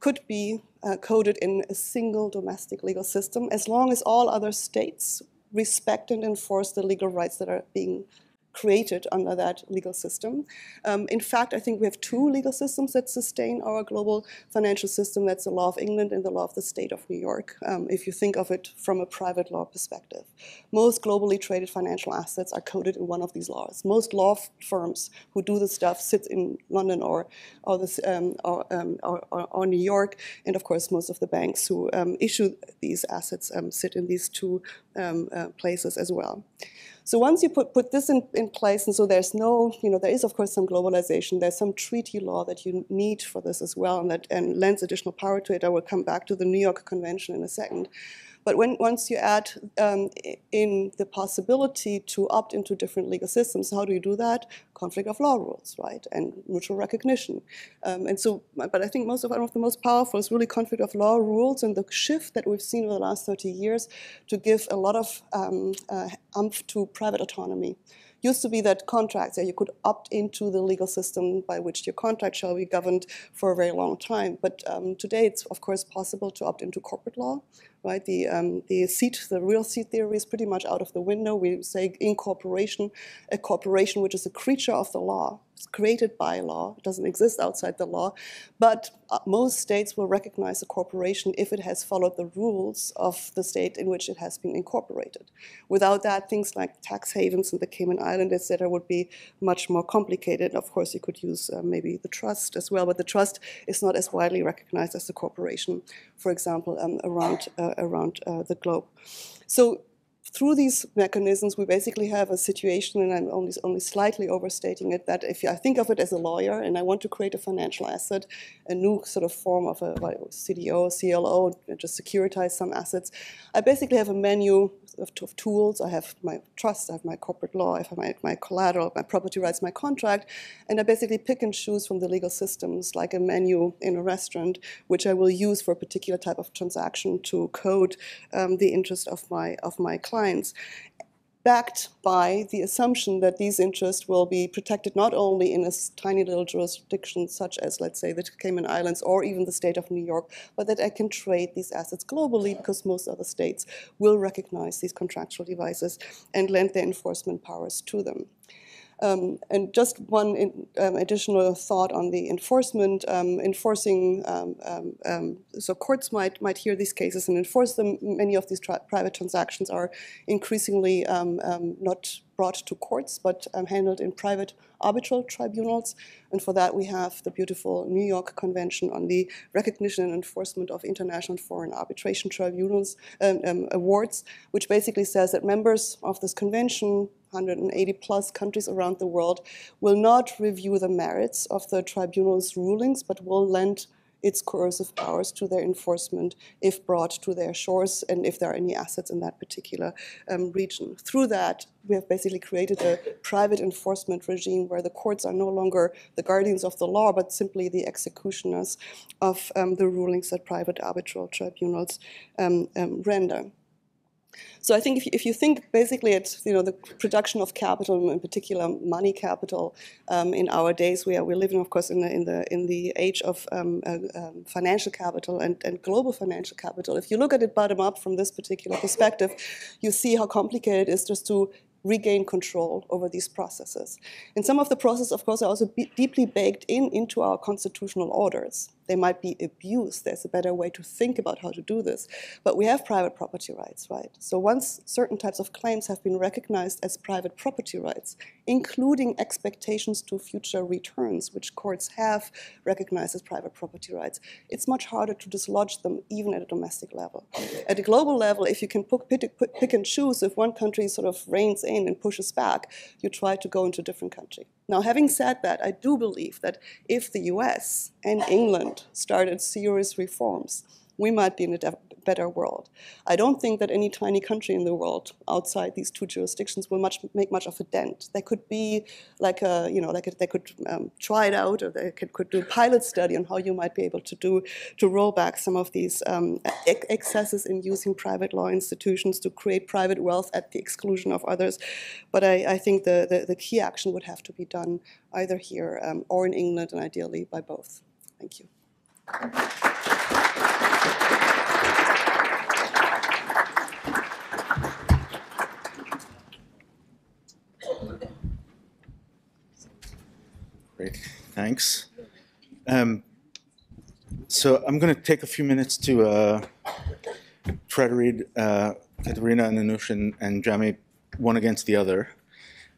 could be uh, coded in a single domestic legal system as long as all other states respect and enforce the legal rights that are being created under that legal system. Um, in fact, I think we have two legal systems that sustain our global financial system. That's the law of England and the law of the state of New York, um, if you think of it from a private law perspective. Most globally traded financial assets are coded in one of these laws. Most law firms who do this stuff sit in London or, or, this, um, or, um, or, or, New York, and of course, most of the banks who um, issue these assets um, sit in these two uh, places as well. So once you put, put this in, in place, and so there's no, you know, there is of course some globalization, there's some treaty law that you need for this as well, and that and lends additional power to it. I will come back to the New York Convention in a second. But when, once you add um, in the possibility to opt into different legal systems, how do you do that? Conflict of law rules, right, and mutual recognition. Um, and so, but I think most of one of the most powerful is really conflict of law rules and the shift that we've seen over the last 30 years to give a lot of um, uh, umph to private autonomy used to be that contracts, yeah, you could opt into the legal system by which your contract shall be governed for a very long time. But um, today it's, of course, possible to opt into corporate law, right? The, um, the seat, the real seat theory is pretty much out of the window. We say incorporation, a corporation which is a creature of the law, it's created by law, it doesn't exist outside the law, but uh, most states will recognize a corporation if it has followed the rules of the state in which it has been incorporated. Without that, things like tax havens in the Cayman Islands, etc., would be much more complicated. Of course, you could use uh, maybe the trust as well, but the trust is not as widely recognized as the corporation, for example, um, around, uh, around uh, the globe. So through these mechanisms, we basically have a situation, and I'm only, only slightly overstating it, that if I think of it as a lawyer and I want to create a financial asset, a new sort of form of a CDO, CLO, just securitize some assets, I basically have a menu of, of tools. I have my trust, I have my corporate law, I have my, my collateral, my property rights, my contract, and I basically pick and choose from the legal systems, like a menu in a restaurant, which I will use for a particular type of transaction to code um, the interest of my, of my client clients, backed by the assumption that these interests will be protected not only in a tiny little jurisdiction such as, let's say, the Cayman Islands or even the state of New York, but that I can trade these assets globally because most other states will recognize these contractual devices and lend their enforcement powers to them. Um, and just one in, um, additional thought on the enforcement, um, enforcing, um, um, um, so courts might, might hear these cases and enforce them. Many of these private transactions are increasingly not brought to courts, but handled in private arbitral tribunals. And for that, we have the beautiful New York Convention on the Recognition and Enforcement of International Foreign Arbitration Tribunals awards, which basically says that members of this convention 180 plus countries around the world, will not review the merits of the tribunal's rulings, but will lend its coercive powers to their enforcement if brought to their shores and if there are any assets in that particular um, region. Through that, we have basically created a private enforcement regime where the courts are no longer the guardians of the law, but simply the executioners of um, the rulings that private arbitral tribunals um, um render. So I think if you, if you think basically at you know the production of capital, in particular money capital, um, in our days, we are we're living, of course, in the in the in the age of um, uh, um, financial capital and, and global financial capital. If you look at it bottom up from this particular perspective, you see how complicated it is just to regain control over these processes. And some of the processes, of course, are also deeply baked in into our constitutional orders. They might be abused. There's a better way to think about how to do this. But we have private property rights, right? So once certain types of claims have been recognized as private property rights, including expectations to future returns, which courts have recognized as private property rights, it's much harder to dislodge them even at a domestic level. At a global level, if you can pick and choose, if one country sort of reins in and pushes back, you try to go into a different country. Now, having said that, I do believe that if the US and England started serious reforms, we might be in a better world. I don't think that any tiny country in the world outside these two jurisdictions will much make much of a dent. They could be like a, you know, like a, they could um, try it out, or they could, could, do a pilot study on how you might be able to do to roll back some of these um, ex excesses in using private law institutions to create private wealth at the exclusion of others. But I, I think the, the, the, key action would have to be done either here um, or in England, and ideally by both. Thank you. Great, thanks. Um, so I'm going to take a few minutes to uh, try to read uh, Katharina and Anush and, and one against the other.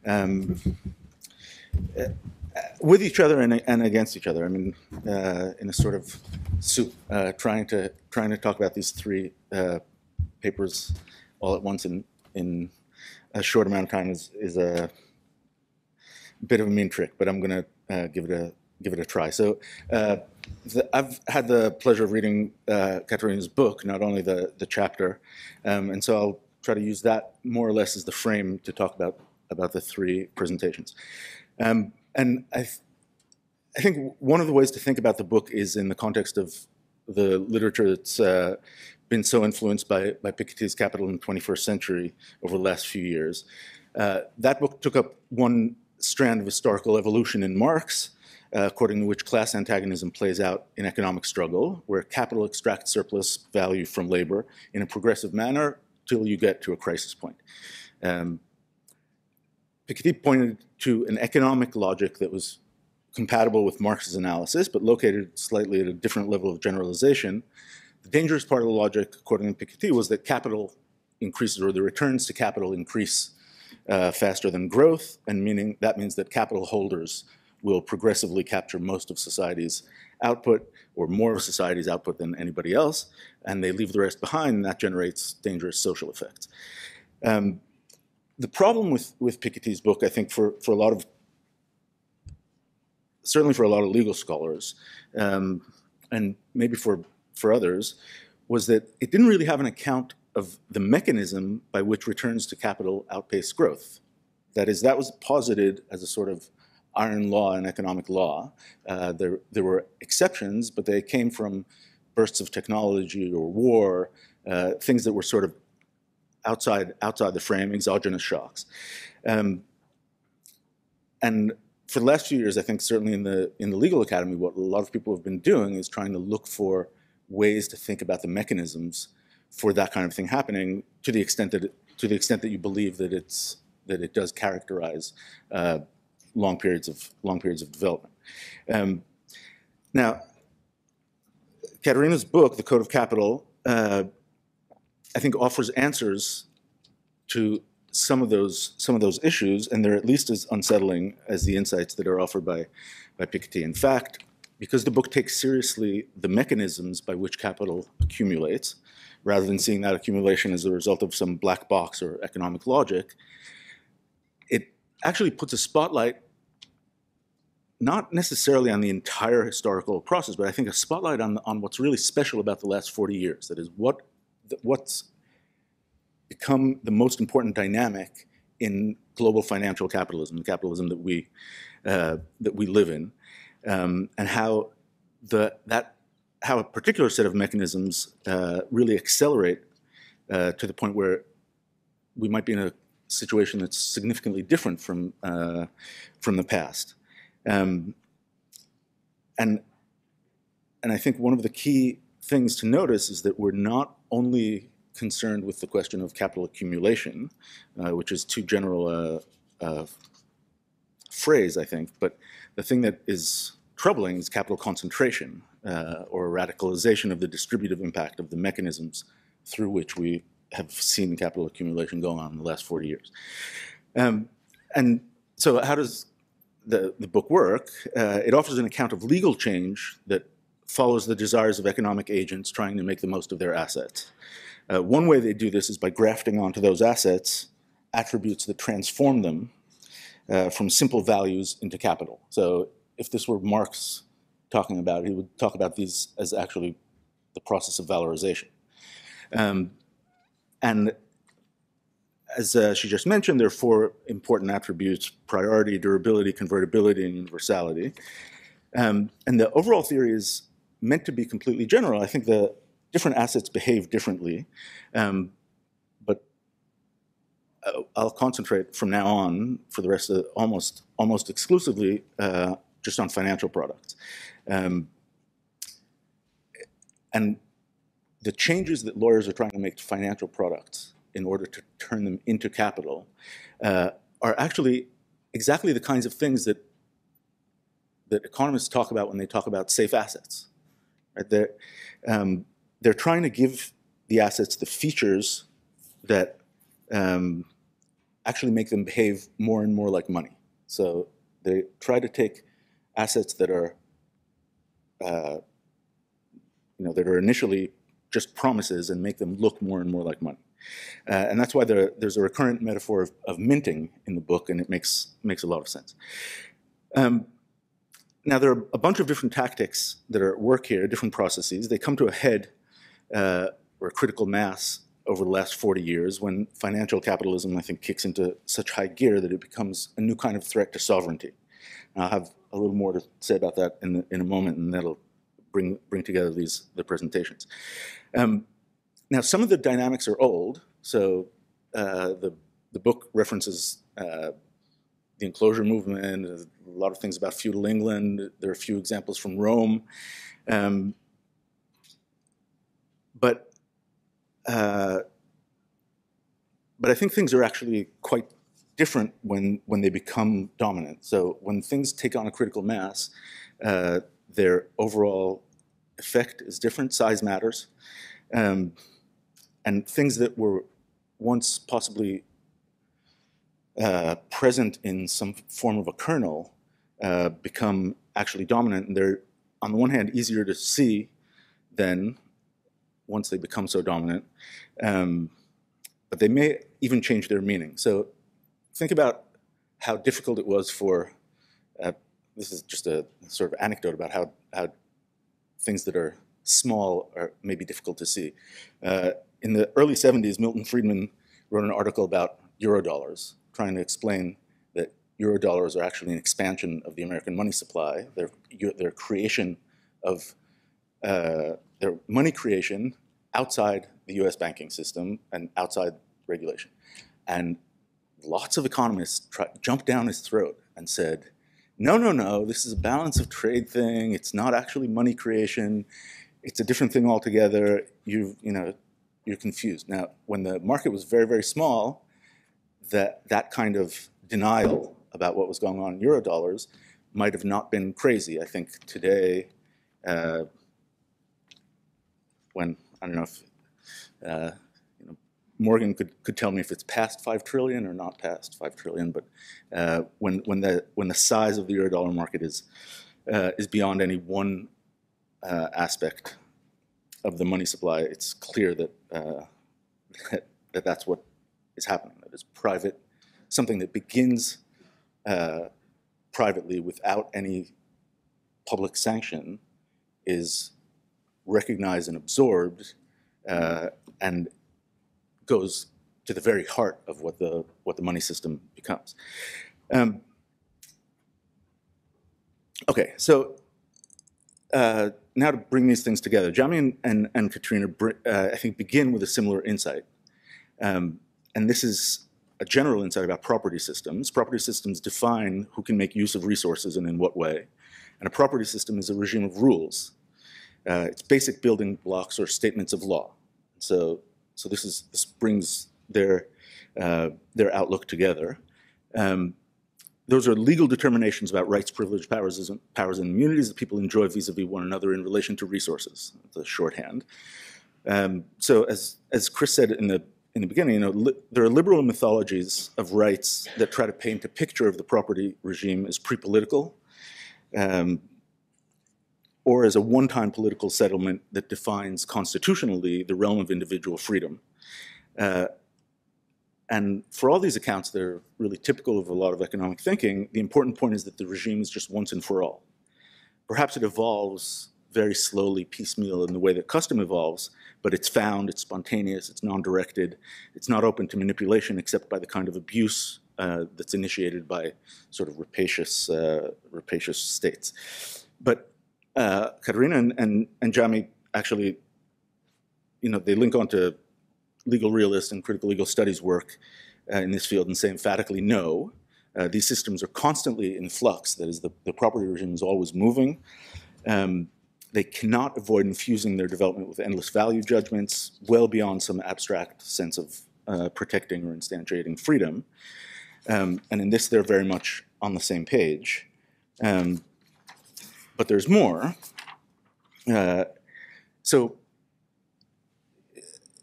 Um, uh, with each other and, and against each other. I mean, uh, in a sort of soup, uh, trying to trying to talk about these three uh, papers all at once in in a short amount of time is is a bit of a mean trick, but I'm going to uh, give it a give it a try. So uh, the, I've had the pleasure of reading uh, Katharina's book, not only the the chapter, um, and so I'll try to use that more or less as the frame to talk about about the three presentations. Um, and I, th- I think one of the ways to think about the book is in the context of the literature that's uh, been so influenced by, by Piketty's Capital in the 21st century over the last few years. Uh, that book took up one strand of historical evolution in Marx, uh, according to which class antagonism plays out in economic struggle, where capital extracts surplus value from labor in a progressive manner till you get to a crisis point. Um, Piketty pointed to an economic logic that was compatible with Marx's analysis, but located slightly at a different level of generalization. The dangerous part of the logic, according to Piketty, was that capital increases, or the returns to capital increase uh, faster than growth, and meaning that means that capital holders will progressively capture most of society's output, or more of society's output than anybody else, and they leave the rest behind, and that generates dangerous social effects. Um, the problem with, with Piketty's book, I think, for, for a lot of, certainly for a lot of legal scholars, um, and maybe for, for others, was that it didn't really have an account of the mechanism by which returns to capital outpace growth. That is, that was posited as a sort of iron law and economic law. Uh, there, there were exceptions, but they came from bursts of technology or war, uh, things that were sort of outside outside the frame, exogenous shocks. Um, and for the last few years, I think certainly in the in the legal academy, what a lot of people have been doing is trying to look for ways to think about the mechanisms for that kind of thing happening to the extent that it, to the extent that you believe that it's that it does characterize uh, long periods of long periods of development. Um, now, Katharina's book, The Code of Capital, uh, I think offers answers to some of those some of those issues, and they're at least as unsettling as the insights that are offered by by Piketty. In fact, because the book takes seriously the mechanisms by which capital accumulates, rather than seeing that accumulation as a result of some black box or economic logic, it actually puts a spotlight not necessarily on the entire historical process, but I think a spotlight on, on what's really special about the last 40 years. That is, what what's become the most important dynamic in global financial capitalism, the capitalism that we uh, that we live in, um, and how the that how a particular set of mechanisms uh, really accelerate uh, to the point where we might be in a situation that's significantly different from uh, from the past, um, and and I think one of the key things to notice is that we're not only concerned with the question of capital accumulation, uh, which is too general a, a, phrase, I think, but the thing that is troubling is capital concentration uh, or radicalization of the distributive impact of the mechanisms through which we have seen capital accumulation going on in the last 40 years. Um, and so how does the, the book work? Uh, it offers an account of legal change that follows the desires of economic agents trying to make the most of their assets. Uh, one way they do this is by grafting onto those assets attributes that transform them uh, from simple values into capital. So if this were Marx talking about he would talk about these as actually the process of valorization. Um, and as uh, she just mentioned, there are four important attributes, priority, durability, convertibility, and universality. Um, and the overall theory is meant to be completely general. I think the different assets behave differently, um, but uh, I'll concentrate from now on for the rest of almost almost exclusively uh, just on financial products. Um, and the changes that lawyers are trying to make to financial products in order to turn them into capital uh, are actually exactly the kinds of things that that economists talk about when they talk about safe assets. Right? They're, um, they're trying to give the assets the features that um, actually make them behave more and more like money. So they try to take assets that are, uh, you know, that are initially just promises and make them look more and more like money. Uh, and that's why there, there's a recurrent metaphor of, of, minting in the book, and it makes, makes a lot of sense. Um, now, there are a bunch of different tactics that are at work here, different processes. They come to a head uh, or a critical mass over the last 40 years when financial capitalism, I think, kicks into such high gear that it becomes a new kind of threat to sovereignty. And I'll have a little more to say about that in, the, in a moment, and that'll bring, bring together these the presentations. Um, now, some of the dynamics are old, so uh, the, the book references uh, the enclosure movement, a lot of things about feudal England. There are a few examples from Rome. Um, but uh, but I think things are actually quite different when when they become dominant. So when things take on a critical mass, uh, their overall effect is different. Size matters, um, and things that were once possibly uh, present in some form of a kernel uh, become actually dominant, and they're on the one hand easier to see than once they become so dominant, um, but they may even change their meaning. So think about how difficult it was for, uh, this is just a sort of anecdote about how, how things that are small are maybe difficult to see. Uh, in the early 70s, Milton Friedman wrote an article about eurodollars, trying to explain that eurodollars are actually an expansion of the American money supply. They're, they're creation of uh, their money creation outside the US banking system and outside regulation. And lots of economists try, jumped down his throat and said, no, no, no, this is a balance of trade thing. It's not actually money creation. It's a different thing altogether. You, you know, you're confused. Now, when the market was very, very small, that, that kind of denial about what was going on in eurodollars might have not been crazy. I think today, uh, when I don't know if uh, you know, Morgan could, could tell me if it's past five trillion or not past five trillion, but uh, when when the when the size of the euro-dollar market is uh, is beyond any one uh, aspect of the money supply, it's clear that, uh, that, that that's what is happening. That is private, something that begins uh, privately without any public sanction is recognized and absorbed uh, and goes to the very heart of what the what the money system becomes. Um, okay, so uh, now to bring these things together, Jamee and, and, and Katrina, uh, I think, begin with a similar insight. Um, and this is a general insight about property systems. Property systems define who can make use of resources and in what way. And a property system is a regime of rules uh, it's basic building blocks or statements of law. So, so this is this brings their uh, their outlook together. Um, those are legal determinations about rights, privilege, powers, powers, and immunities that people enjoy vis-a-vis one another in relation to resources. The shorthand. Um, so, as as Chris said in the in the beginning, you know, there are liberal mythologies of rights that try to paint a picture of the property regime as pre-political. Um, or as a one-time political settlement that defines constitutionally the realm of individual freedom. Uh, and for all these accounts that are really typical of a lot of economic thinking, the important point is that the regime is just once and for all. Perhaps it evolves very slowly, piecemeal in the way that custom evolves, but it's found, it's spontaneous, it's non-directed, it's not open to manipulation except by the kind of abuse uh, that's initiated by sort of rapacious, uh, rapacious states. But uh, Katharina and, and, and Jamee actually, you know, they link onto legal realist and critical legal studies work uh, in this field and say emphatically no. Uh, these systems are constantly in flux. That is, the, the property regime is always moving. Um, they cannot avoid infusing their development with endless value judgments well beyond some abstract sense of uh, protecting or instantiating freedom. Um, and in this, they're very much on the same page. Um, but there's more. Uh, so,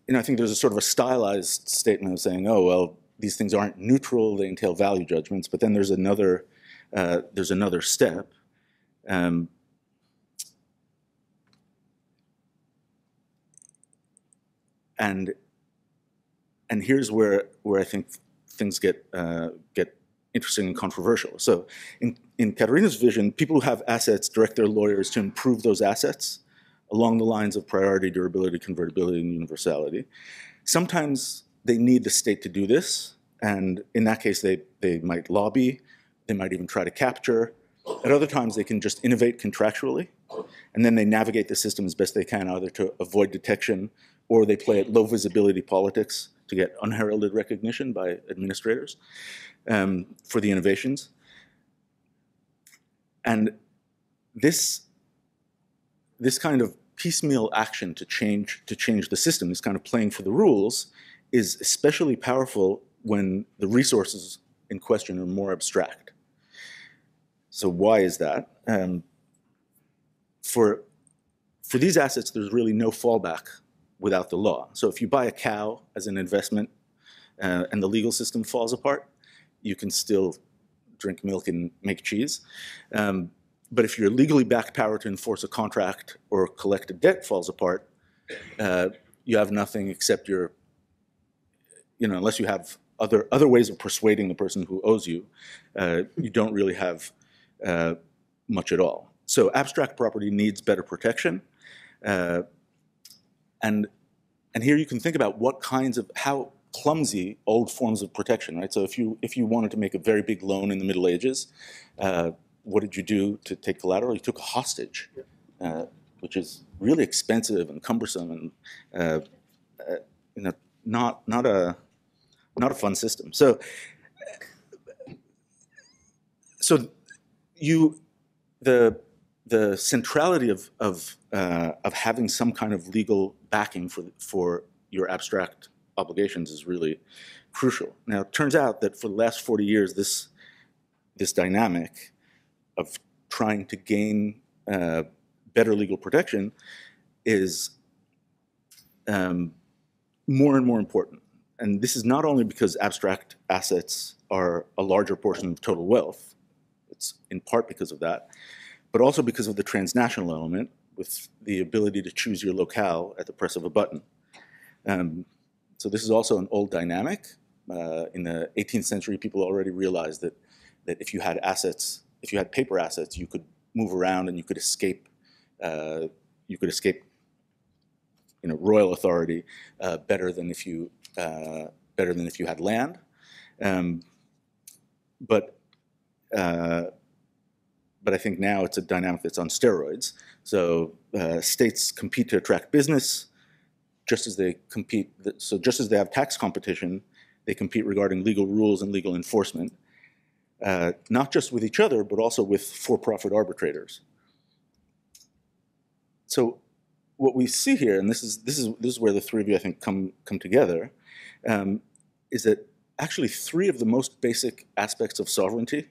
you know, I think there's a sort of a stylized statement of saying, oh, well, these things aren't neutral, they entail value judgments, but then there's another, uh, there's another step. Um, and and here's where where I think things get uh, get interesting and controversial. So in in Katharina's vision, people who have assets direct their lawyers to improve those assets along the lines of priority, durability, convertibility, and universality. Sometimes they need the state to do this, and in that case, they they might lobby, they might even try to capture. At other times, they can just innovate contractually, and then they navigate the system as best they can, either to avoid detection or they play at low visibility politics to get unheralded recognition by administrators um, for the innovations. And this, this kind of piecemeal action to change, to change the system, this kind of playing for the rules, is especially powerful when the resources in question are more abstract. So why is that? Um, for, for these assets, there's really no fallback without the law. So if you buy a cow as an investment uh, and the legal system falls apart, you can still drink milk and make cheese. Um, but if your legally backed power to enforce a contract or collect a debt falls apart, uh, you have nothing except your, you know, unless you have other other ways of persuading the person who owes you, uh, you don't really have uh, much at all. So abstract property needs better protection. And, and here you can think about what kinds of, how clumsy old forms of protection, right? So if you, if you wanted to make a very big loan in the Middle Ages, uh, what did you do to take collateral? You took a hostage, uh, which is really expensive and cumbersome and uh, uh you know, not, not, a, not a fun system. So, so you, the, the centrality of, of, uh, of having some kind of legal backing for, for your abstract obligations is really crucial. Now, it turns out that for the last 40 years, this, this dynamic of trying to gain uh, better legal protection is um, more and more important. And this is not only because abstract assets are a larger portion of total wealth, it's in part because of that, but also because of the transnational element with the ability to choose your locale at the press of a button. Um, so this is also an old dynamic. Uh, in the 18th century, people already realized that, that if you had assets, if you had paper assets, you could move around and you could escape, uh, you could escape you know, royal authority uh, better than if you uh, better than if you had land. Um, but uh, but I think now it's a dynamic that's on steroids. So uh, states compete to attract business, just as they compete. So just as they have tax competition, they compete regarding legal rules and legal enforcement, uh, not just with each other, but also with for-profit arbitrators. So what we see here, and this is this is this is where the three of you I think come come together, um, is that actually three of the most basic aspects of sovereignty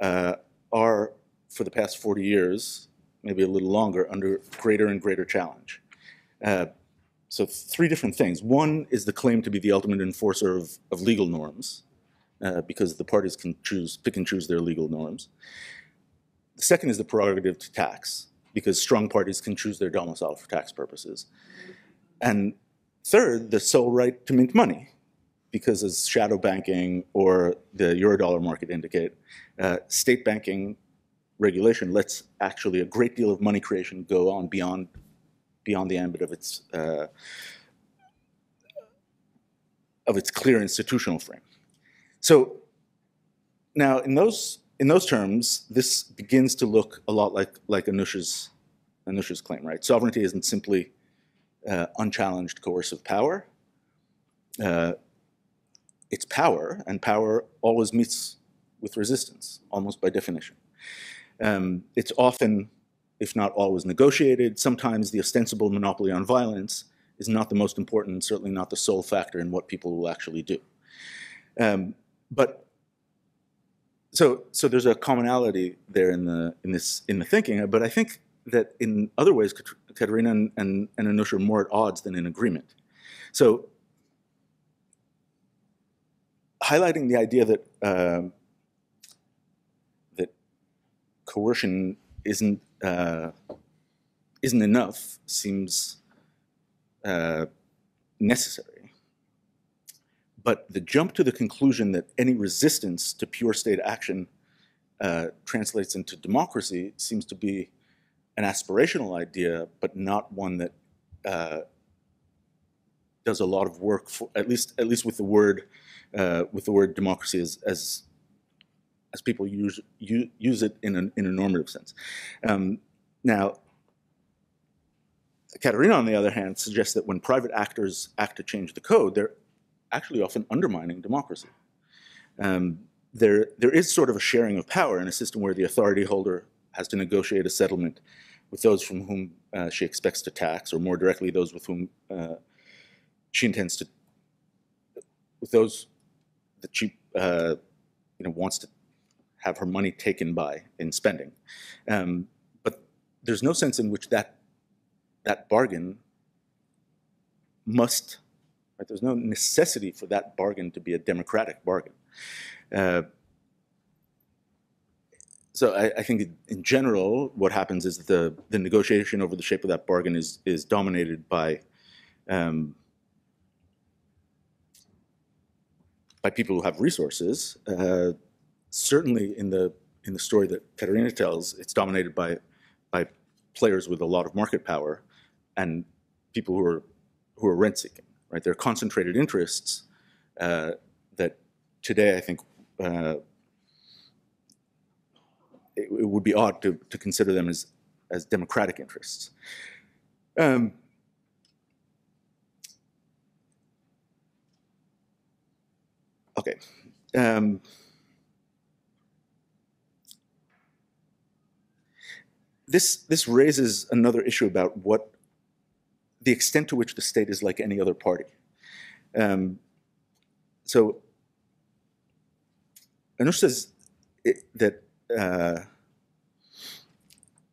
uh, are, for the past 40 years, maybe a little longer, under greater and greater challenge. Uh, so three different things. One is the claim to be the ultimate enforcer of, of legal norms, uh, because the parties can choose, pick and choose their legal norms. The second is the prerogative to tax, because strong parties can choose their domicile for tax purposes. And third, the sole right to mint money, because as shadow banking or the eurodollar market indicate, uh, state banking regulation lets actually a great deal of money creation go on beyond beyond the ambit of its uh, of its clear institutional frame. So now in those in those terms, this begins to look a lot like like Anush's Anush's claim, right? Sovereignty isn't simply uh, unchallenged coercive power. Uh, it's power, and power always meets with resistance, almost by definition. Um, it's often, if not always, negotiated. Sometimes the ostensible monopoly on violence is not the most important, certainly not the sole factor in what people will actually do. Um, but so so there's a commonality there in the in this in the thinking, but I think that in other ways, Katharina and, and, and Anush are more at odds than in agreement. So highlighting the idea that um that coercion isn't uh, isn't enough seems uh, necessary. But the jump to the conclusion that any resistance to pure state action uh, translates into democracy seems to be an aspirational idea, but not one that uh, does a lot of work for at least at least with the word uh, with the word democracy as as, as people use use, it in an in a normative sense. Um, now, Katharina, on the other hand, suggests that when private actors act to change the code, they're actually often undermining democracy. Um, there, there is sort of a sharing of power in a system where the authority holder has to negotiate a settlement with those from whom uh, she expects to tax, or more directly, those with whom uh, she intends to, with those that she, uh, you know, wants to have her money taken by in spending. Um, but there's no sense in which that that bargain must, right, there's no necessity for that bargain to be a democratic bargain. Uh, so I, I think in general, what happens is the, the negotiation over the shape of that bargain is, is dominated by, um, by people who have resources. Uh, certainly in the, in the story that Katharina tells, it's dominated by, by players with a lot of market power and people who are who are rent seeking. Right, they're concentrated interests uh, that today I think uh, it, would be odd to, to consider them as as democratic interests. Um, okay. Um, this this raises another issue about what the extent to which the state is like any other party. Um, so Anush says it, that uh,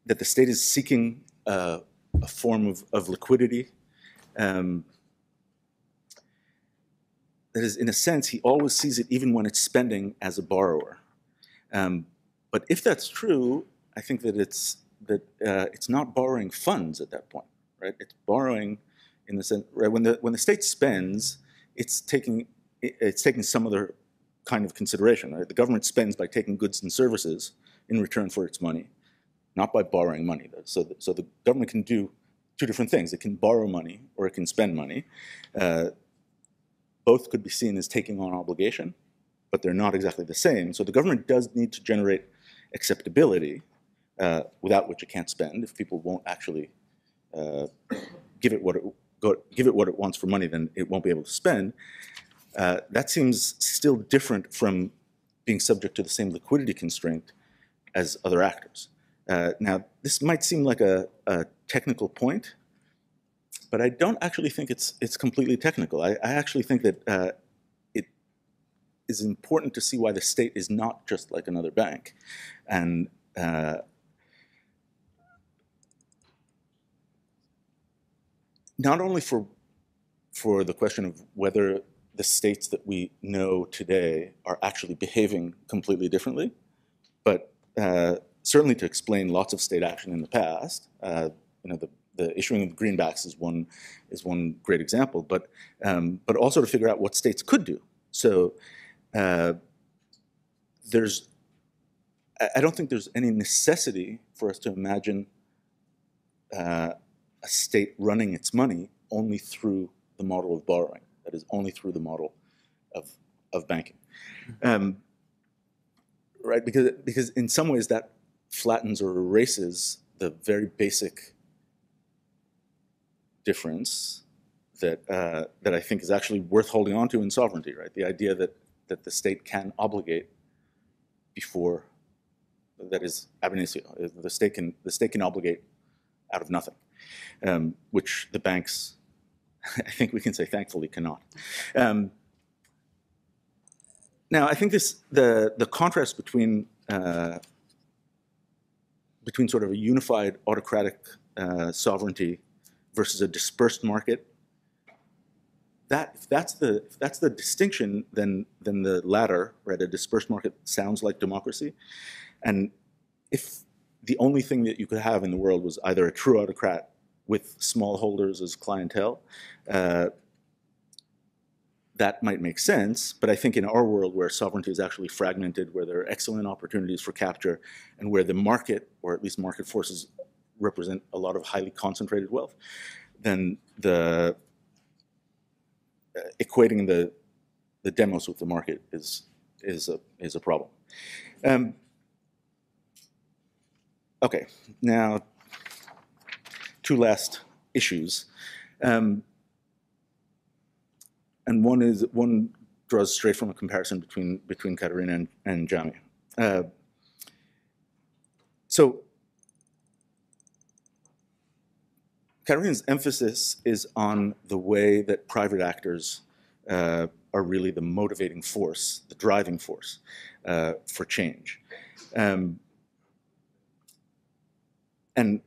that the state is seeking uh, a form of, of liquidity. Um, that is, in a sense, he always sees it even when it's spending as a borrower. Um, but if that's true, I think that it's that uh, it's not borrowing funds at that point right? It's borrowing in the sense, right? When the, when the state spends, it's taking, it's taking some other kind of consideration, right? The government spends by taking goods and services in return for its money, not by borrowing money. So the, so the government can do two different things. It can borrow money or it can spend money. Uh, both could be seen as taking on obligation, but they're not exactly the same. So the government does need to generate acceptability, uh, without which it can't spend if people won't actually uh, give it what it go, give it what it wants for money, then it won't be able to spend. Uh, that seems still different from being subject to the same liquidity constraint as other actors. Uh, now, this might seem like a, a, technical point, but I don't actually think it's it's completely technical. I, I actually think that uh, it is important to see why the state is not just like another bank, and uh, not only for for the question of whether the states that we know today are actually behaving completely differently, but uh, certainly to explain lots of state action in the past. Uh, you know, the, the issuing of greenbacks is one is one great example, but um, but also to figure out what states could do. So uh, there's, I don't think there's any necessity for us to imagine uh, a state running its money only through the model of borrowing, that is, only through the model of, of banking. Um, right, because, because in some ways that flattens or erases the very basic difference that, uh, that I think is actually worth holding on to in sovereignty, right? The idea that, that the state can obligate before, that is ab initio, the state can, the state can obligate out of nothing um, which the banks, I think we can say thankfully, cannot. Um, now, I think this the the contrast between uh, between sort of a unified autocratic uh, sovereignty versus a dispersed market. That if that's the if that's the distinction, then then the latter, right? A dispersed market sounds like democracy, and if the only thing that you could have in the world was either a true autocrat with smallholders as clientele, uh, that might make sense. But I think in our world where sovereignty is actually fragmented, where there are excellent opportunities for capture, and where the market, or at least market forces, represent a lot of highly concentrated wealth, then the uh, equating the the demos with the market is is a is a problem. Um, okay, now two last issues. Um, and one is one draws straight from a comparison between between Katharina and, and Jamee. Uh, so Katharina's emphasis is on the way that private actors uh, are really the motivating force, the driving force uh, for change. Um, and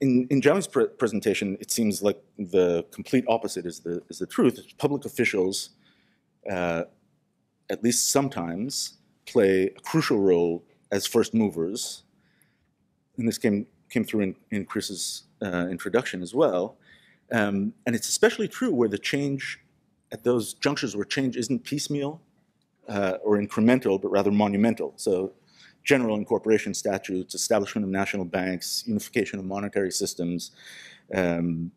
in, in Jamee's pre presentation, it seems like the complete opposite is the, is the truth. Public officials, uh, at least sometimes, play a crucial role as first movers. And this came, came through in, in Chris's uh, introduction as well. Um, and it's especially true where the change, at those junctures where change isn't piecemeal uh, or incremental, but rather monumental. So general incorporation statutes, establishment of national banks, unification of monetary systems, um,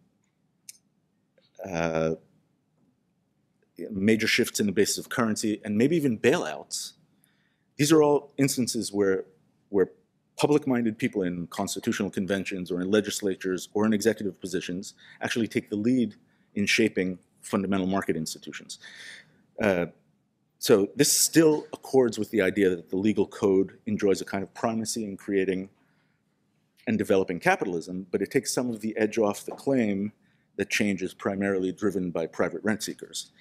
uh, major shifts in the basis of currency, and maybe even bailouts. These are all instances where, where public-minded people in constitutional conventions or in legislatures or in executive positions actually take the lead in shaping fundamental market institutions. Uh, so this still accords with the idea that the legal code enjoys a kind of primacy in creating and developing capitalism, but it takes some of the edge off the claim that change is primarily driven by private rent seekers.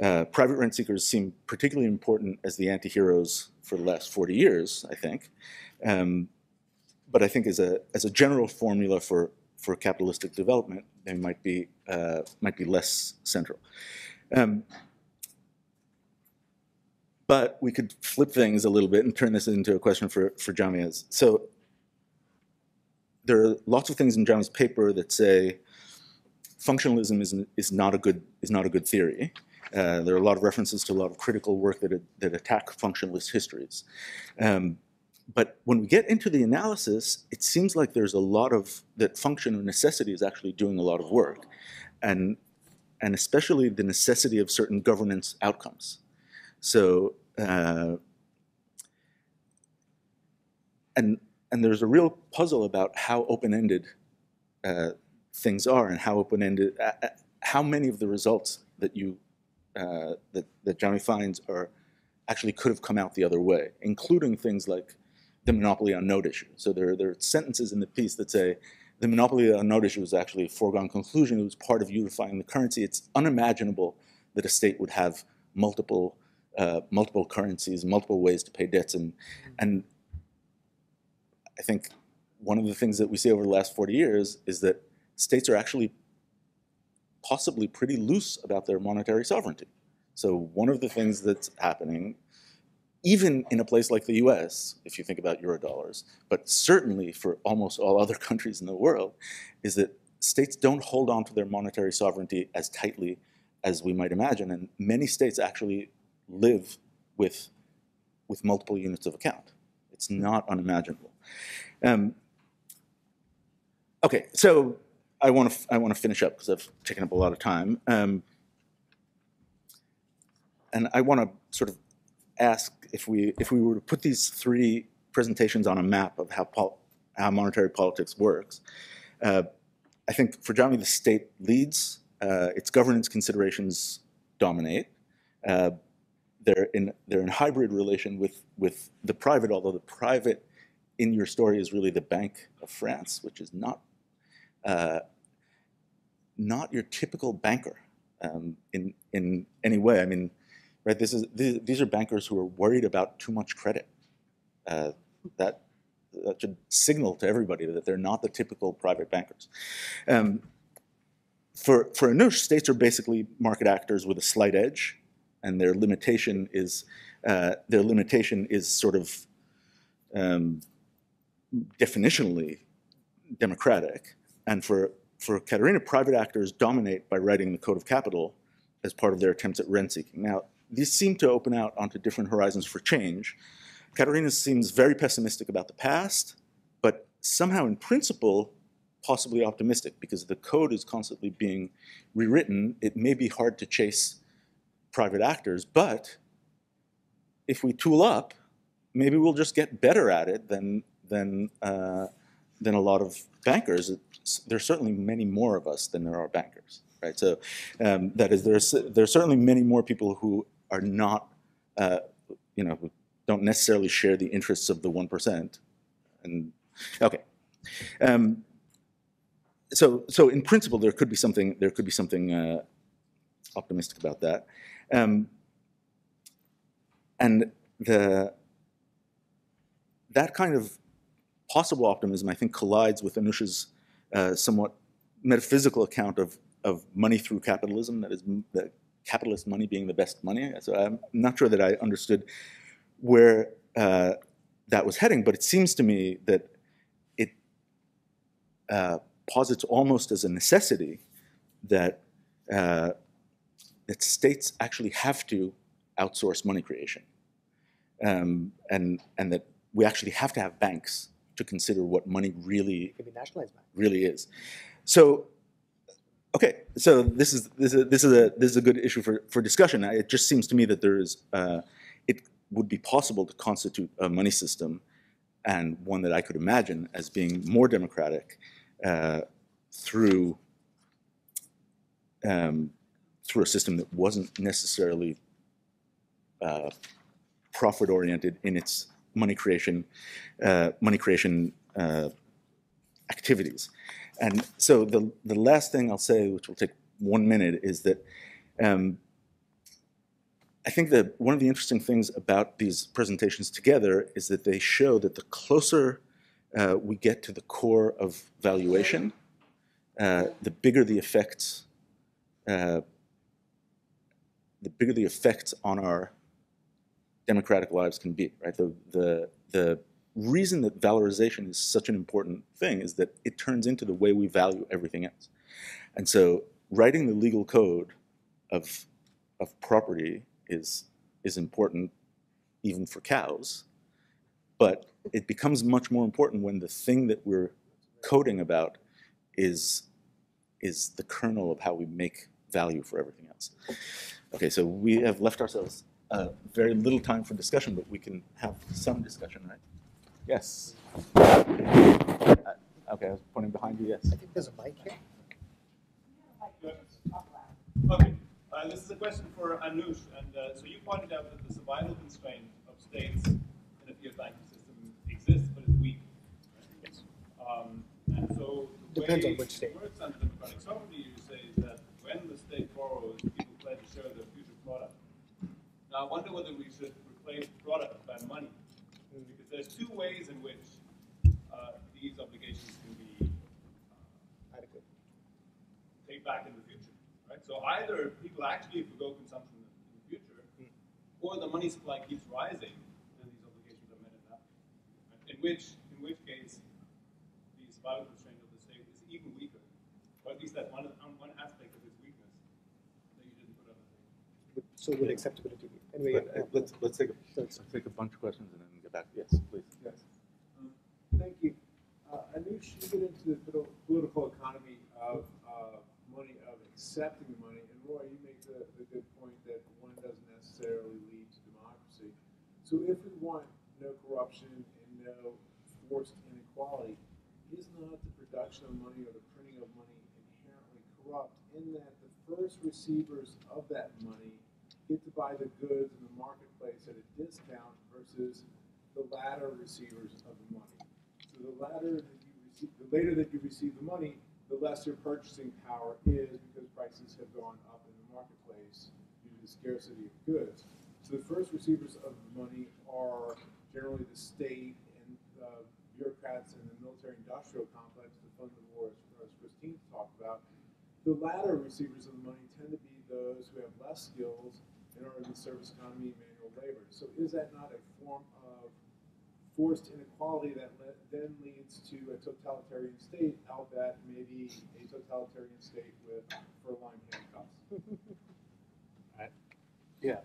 Uh, private rent seekers seem particularly important as the anti-heroes for the last 40 years, I think. Um, but I think as a, as a general formula for, for capitalistic development, they might be, uh, might be less central. Um, but we could flip things a little bit and turn this into a question for, for Jamee's. So there are lots of things in Jamee's paper that say functionalism is, is, not, a good, is not a good theory. Uh, there are a lot of references to a lot of critical work that, that attack functionalist histories. Um, but when we get into the analysis, it seems like there's a lot of, that function or necessity is actually doing a lot of work. And, and especially the necessity of certain governance outcomes. So uh, and and there's a real puzzle about how open-ended uh, things are and how open-ended, uh, uh, how many of the results that you uh, that that Jamee finds are actually could have come out the other way, including things like the monopoly on note issue. So there there are sentences in the piece that say the monopoly on note issue was actually a foregone conclusion. It was part of unifying the currency. It's unimaginable that a state would have multiple uh, multiple currencies, multiple ways to pay debts, and and I think one of the things that we see over the last 40 years is that states are actually possibly pretty loose about their monetary sovereignty. So one of the things that's happening, even in a place like the US, if you think about eurodollars, but certainly for almost all other countries in the world, is that states don't hold on to their monetary sovereignty as tightly as we might imagine. And many states actually live with, with multiple units of account. It's not unimaginable. Um, okay, so I want to I want to finish up because I've taken up a lot of time, um, and I want to sort of ask if we if we were to put these three presentations on a map of how how monetary politics works. Uh, I think for Jamee, the state leads. Uh, its governance considerations dominate. Uh, they're in they're in hybrid relation with with the private, although the private in your story is really the Bank of France, which is not uh, not your typical banker um, in in any way. I mean, right? This is these, these are bankers who are worried about too much credit. Uh, that that should signal to everybody that they're not the typical private bankers. Um, for for Anush, states are basically market actors with a slight edge, and their limitation is uh, their limitation is sort of um, definitionally democratic. And for for Katharina, private actors dominate by writing the Code of Capital as part of their attempts at rent seeking. Now, these seem to open out onto different horizons for change. Katharina seems very pessimistic about the past, but somehow in principle, possibly optimistic because the code is constantly being rewritten. It may be hard to chase private actors, but if we tool up, maybe we'll just get better at it than, than, uh, than a lot of bankers. It's, there's certainly many more of us than there are bankers, right? So um, that is, there's, there's certainly many more people who are not, uh, you know, who don't necessarily share the interests of the 1%. And, okay. Um, so, so in principle, there could be something, there could be something uh, optimistic about that. Um, and the, that kind of possible optimism, I think, collides with Anush's uh, somewhat metaphysical account of, of money through capitalism, that is, the capitalist money being the best money. So I'm not sure that I understood where uh, that was heading, but it seems to me that it uh, posits almost as a necessity that uh, that states actually have to outsource money creation, um, and and that we actually have to have banks to consider what money really be nationalized bank. really is. So, okay, so this is this is this is a this is a good issue for for discussion. It just seems to me that there is uh, it would be possible to constitute a money system, and one that I could imagine as being more democratic uh, through um, through a system that wasn't necessarily uh, profit oriented in its money creation uh, money creation uh, activities. And so the, the last thing I'll say, which will take one minute, is that um, I think that one of the interesting things about these presentations together is that they show that the closer uh, we get to the core of valuation, uh, the bigger the effects, uh, the bigger the effects on our democratic lives can be. Right. The the the reason that valorization is such an important thing is that it turns into the way we value everything else. And so writing the legal code of, of property is, is important even for cows, but it becomes much more important when the thing that we're coding about is, is the kernel of how we make value for everything else. Okay, so we have left ourselves uh, very little time for discussion, but we can have some discussion, right? Yes. Uh, Okay, I was pointing behind you, yes. I think there's a mic here. Okay, uh, this is a question for Anush, and uh, so you pointed out that the survival constraint of states in a fiat banking system exists, but is weak. Yes. Um, and so the Depends way on which state. it works under democratic sovereignty, you say is that when the state borrows, people pledge to share their future product. Now, I wonder whether we should replace product by money, because there's two ways in which uh, these obligations can be uh, Adequate. take back in the future, right? So either people actually forgo consumption in the future, or the money supply keeps rising, and these obligations are met at right? In which, in which case, the survival constraint of the state is even weaker, or at least that's one, one aspect of its weakness that you didn't put on the table. So would acceptability be? Anyway, But, uh. Let's, let's take, a- let's take a bunch of questions and then get back, yes, please. Yes. Thank you. Uh, Anush, you get into the poli- political economy of uh, money, of accepting the money, and Roy, you make the, the good point that one doesn't necessarily lead to democracy. So if we want no corruption and no forced inequality, is not the production of money or the printing of money inherently corrupt in that the first receivers of that money get to buy the goods in the marketplace at a discount versus the latter receivers of the money. So the latter that you receive, the later that you receive the money, the less your purchasing power is because prices have gone up in the marketplace due to the scarcity of goods. So the first receivers of the money are generally the state and uh, bureaucrats and the military-industrial complex to fund the war, as Christine talked about. The latter receivers of the money tend to be those who have less skills and are in the service economy and manual labor. So is that not a form of forced inequality that le- then leads to a totalitarian state, albeit maybe a totalitarian state with fur-lined handcuffs? Yeah.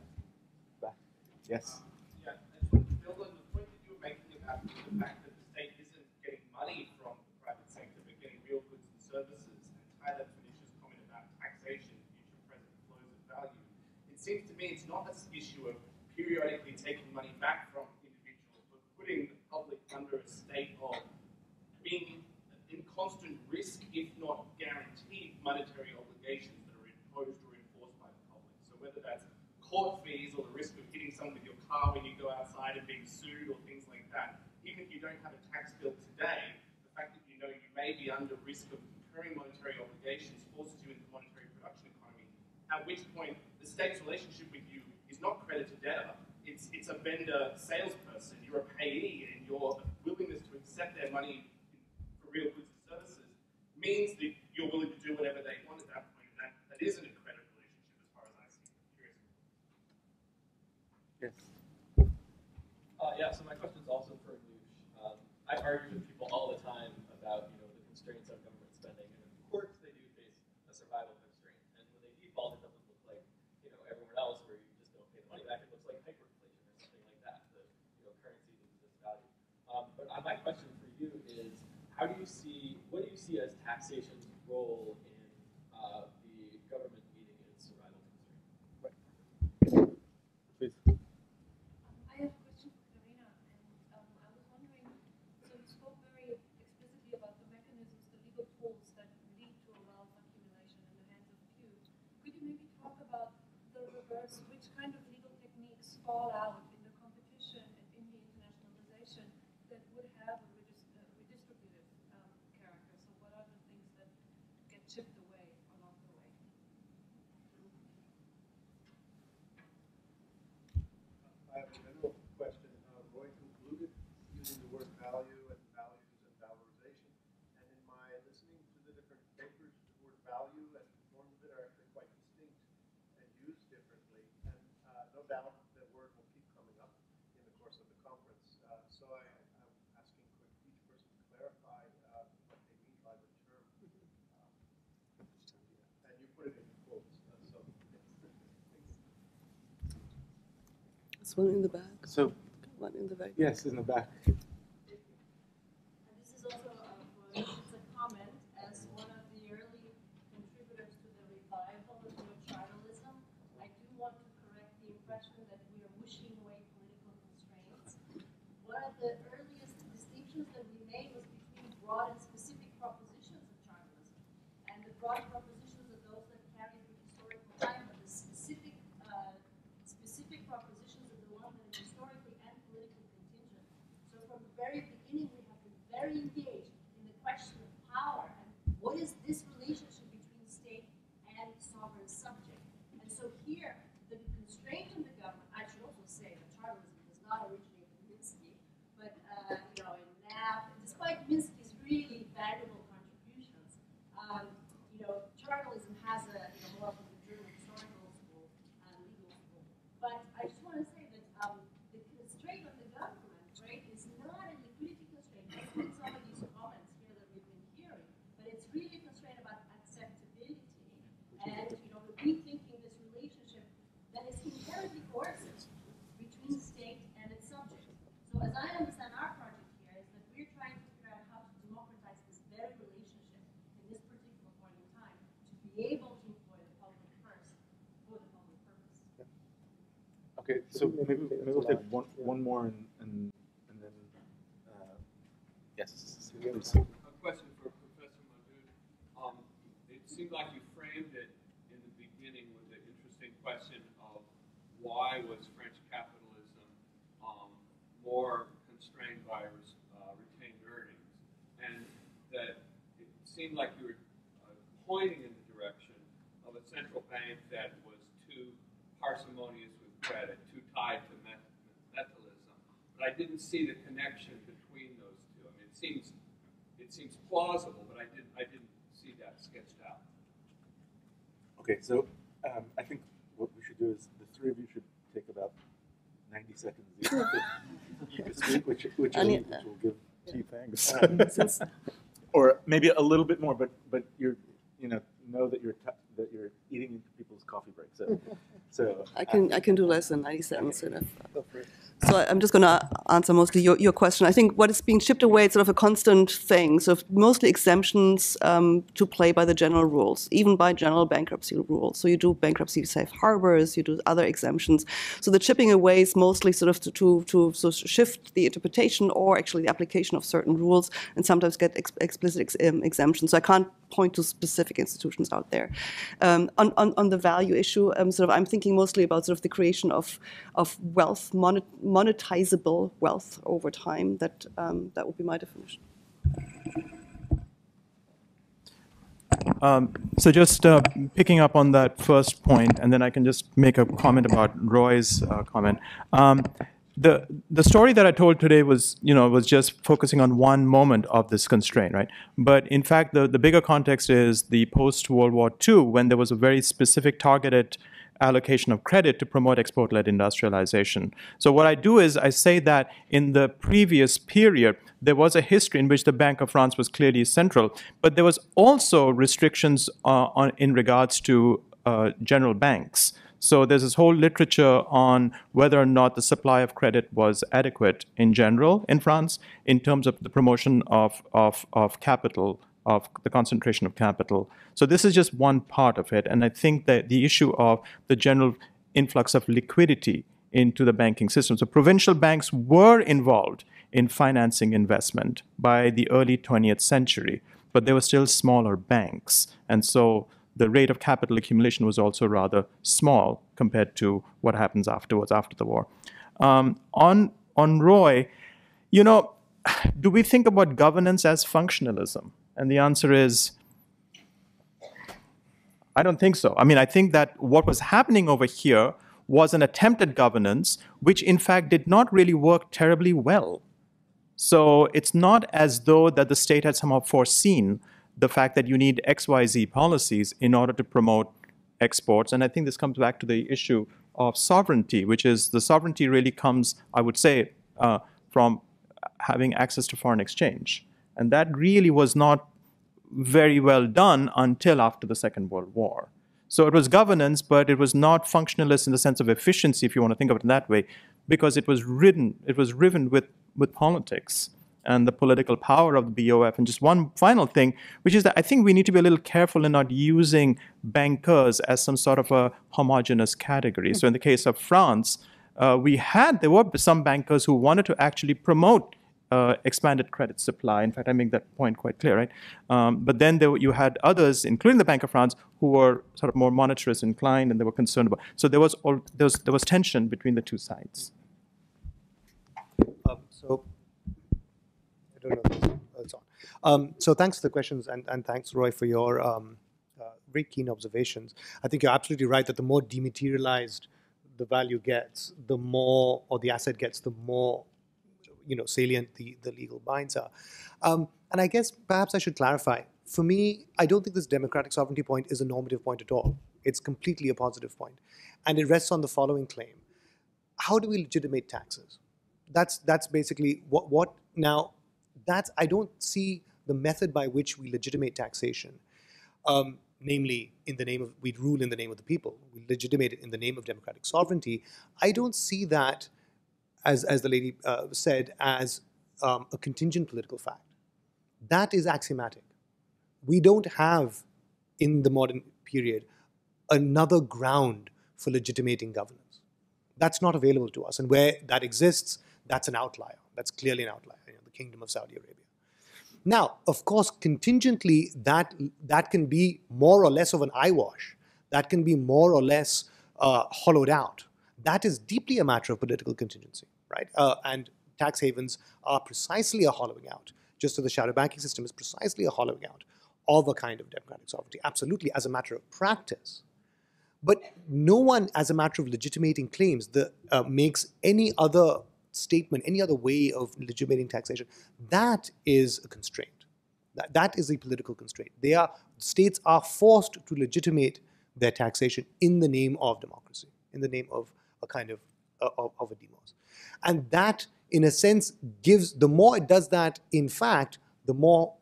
Back. Yes. Uh, yeah, I just to build on the point that you were making about the fact that the state isn't getting money from the private sector, but getting real goods and services, and tie that to Anisha's comment about taxation, future present flows of value. It seems to me it's not an issue of periodically taking money back from individuals, but putting the public under a state of being in constant risk, if not guaranteed, monetary obligations that are imposed or enforced by the public. So whether that's court fees or the risk of hitting someone with your car when you go outside and being sued or things like that, even if you don't have a tax bill today, the fact that you know you may be under risk of incurring monetary obligations forces you into the monetary production economy, at which point state's relationship with you is not creditor debtor, it's, it's a vendor salesperson, you're a payee, and your willingness to accept their money for real goods and services means that you're willing to do whatever they want at that point, and that, that isn't a credit relationship as far as I see it. Curious. Yes. Uh, yeah, so my question is also for Anush. Um, I argue with people all the time about you know the constraints on government spending, and of course they do face a survival constraint. And when they default, it doesn't look like you know everyone else where you just don't pay the money back. It looks like hyperinflation or something like that. The you know currency loses its value. Um, but uh, my question for you is, how do you see what do you see as taxation's role in uh, the government meeting its survival constraint? Please. I have a question for Karina, and um, I was wondering, so you spoke very explicitly about the mechanisms, the legal tools that lead to a wealth accumulation in the hands of few. Could you maybe talk about the reverse, which kind of legal techniques fall out in the competition and in the internationalization that would have a redis- uh, redistributive um, character? So what are the things that get chipped away along the way? I have a general question. Uh, Roy concluded using the word value and values and valorization. And in my listening to the different papers, the word value and forms of it are actually quite distinct and used differently. And uh, no doubt that word will keep coming up in the course of the conference. Uh, so I, I'm asking for each person to clarify uh, what they mean by the term. Um, and you put it in quotes. Uh, so This one in the back, So, one in the back. yes, in the back. And this is also uh, for, it's a comment, as one of the early contributors to the revival of neochartalism, I do want to correct the impression that we are wishing away political constraints. One of the earliest distinctions that we made was between broad and specific propositions of chartalism. And the broad propositions are those that carry through historical time, but the specific, uh, specific propositions are the ones that are historically and politically contingent. So from the very beginning, we have been very engaged in the question of power and what is this relationship between state and sovereign subject. And so here, the constraint on the government, I should also say that chartalism does not originate in Minsky, but uh, you know, in Knapp, despite Minsky's really valuable contributions, um, you know, chartalism has a you know, more from the German historical school, uh, legal school. But I just want to say that um, the constraint on the government, right, is not a liquidity constraint. That's been some of these comments here that we've been hearing, but it's really a constraint about acceptability and, you know, rethinking this relationship that is inherently coercive between state and its subject. So as I understand our project here is that we're trying to figure out how to democratize this very relationship in this particular point in time to be able to employ the public first for the public purpose. Okay, so maybe, maybe we'll take one, one more and, and, and then, uh, yes, please. A question for Professor Mahmood. Um, it seemed like you framed it in the beginning with the interesting question of why was French capitalism um, more constrained by uh, retained earnings, and that it seemed like you were uh, pointing in the direction of a central bank that was too parsimonious with credit, too tied to met- metallism. But I didn't see the connection between those two. I mean, it seems it seems plausible, but I didn't I didn't see that sketched out. Okay, so um, I think what we should do is the three of you should take about 90 seconds each to- to speak, which, which, will, which will give T thanks. Since- or maybe a little bit more, but but you're you know know that you're t- that you're eating into people's coffee break. So so I can I can do less than 90 seconds. Enough. So I- I'm just going to answer mostly your, your question. I think what is being chipped away is sort of a constant thing. So mostly exemptions um, to play by the general rules, even by general bankruptcy rules. So you do bankruptcy safe harbors, you do other exemptions. So the chipping away is mostly sort of to, to, to so shift the interpretation or actually the application of certain rules and sometimes get ex- explicit ex- um, exemptions. So I can't point to specific institutions out there. Um, on, on, on the value issue, um, sort of I'm thinking mostly about sort of the creation of, of wealth, monetizable wealth over time. That, um, that would be my definition. Um, so just uh, picking up on that first point, and then I can just make a comment about Roy's uh, comment. Um, the the story that I told today was you know was just focusing on one moment of this constraint, right? But in fact, the the bigger context is the post World War II when there was a very specific targeted allocation of credit to promote export-led industrialization. So what I do is I say that in the previous period, there was a history in which the Bank of France was clearly central, but there was also restrictions uh, on, in regards to uh, general banks. So there's this whole literature on whether or not the supply of credit was adequate in general in France in terms of the promotion of, of, of capital of the concentration of capital. So this is just one part of it. And I think that the issue of the general influx of liquidity into the banking system. So provincial banks were involved in financing investment by the early 20th century, but they were still smaller banks. And so the rate of capital accumulation was also rather small compared to what happens afterwards, after the war. Um, on, on Roy, you know, do we think about governance as functionalism? And the answer is I don't think so. I mean, I think that what was happening over here was an attempt at governance, which in fact did not really work terribly well. So it's not as though that the state had somehow foreseen the fact that you need XYZ policies in order to promote exports. And I think this comes back to the issue of sovereignty, which is the sovereignty really comes, I would say, uh, from having access to foreign exchange. And that really was not very well done until after the Second World War. So it was governance, but it was not functionalist in the sense of efficiency, if you want to think of it in that way, because it was ridden, it was riven with, with politics and the political power of the BOF. And just one final thing, which is that I think we need to be a little careful in not using bankers as some sort of a homogenous category. So in the case of France, uh, we had, there were some bankers who wanted to actually promote uh, expanded credit supply. In fact, I make that point quite clear, right? Um, but then there, you had others, including the Bank of France, who were sort of more monetarist inclined, and they were concerned about. So there was all, there was there was tension between the two sides. Um, so I don't know it's on. Um, so thanks for the questions, and, and thanks, Roy, for your um, uh, very keen observations. I think you're absolutely right that the more dematerialized the value gets, the more, or the asset gets, the more, you know, salient the, the legal binds are. Um, and I guess perhaps I should clarify. For me, I don't think this democratic sovereignty point is a normative point at all. It's completely a positive point. And it rests on the following claim. How do we legitimate taxes? That's, that's basically what, what now, that's, I don't see the method by which we legitimate taxation. Um, namely, in the name of, we rule in the name of the people, we legitimate it in the name of democratic sovereignty. I don't see that, as, as the lady uh, said, as um, a contingent political fact. That is axiomatic. We don't have, in the modern period, another ground for legitimating governance. That's not available to us. And where that exists, that's an outlier. That's clearly an outlier, you know, the Kingdom of Saudi Arabia. Now, of course, contingently, that, that can be more or less of an eyewash. That can be more or less uh, hollowed out. That is deeply a matter of political contingency, right? Uh, and tax havens are precisely a hollowing out, just as the shadow banking system is precisely a hollowing out of a kind of democratic sovereignty, absolutely, as a matter of practice. But no one, as a matter of legitimating claims, uh, makes any other statement, any other way of legitimating taxation. That is a constraint. That, that is a political constraint. They are states are forced to legitimate their taxation in the name of democracy, in the name of a kind of of, of a demos, and that, in a sense, gives the more it does that. In fact, the more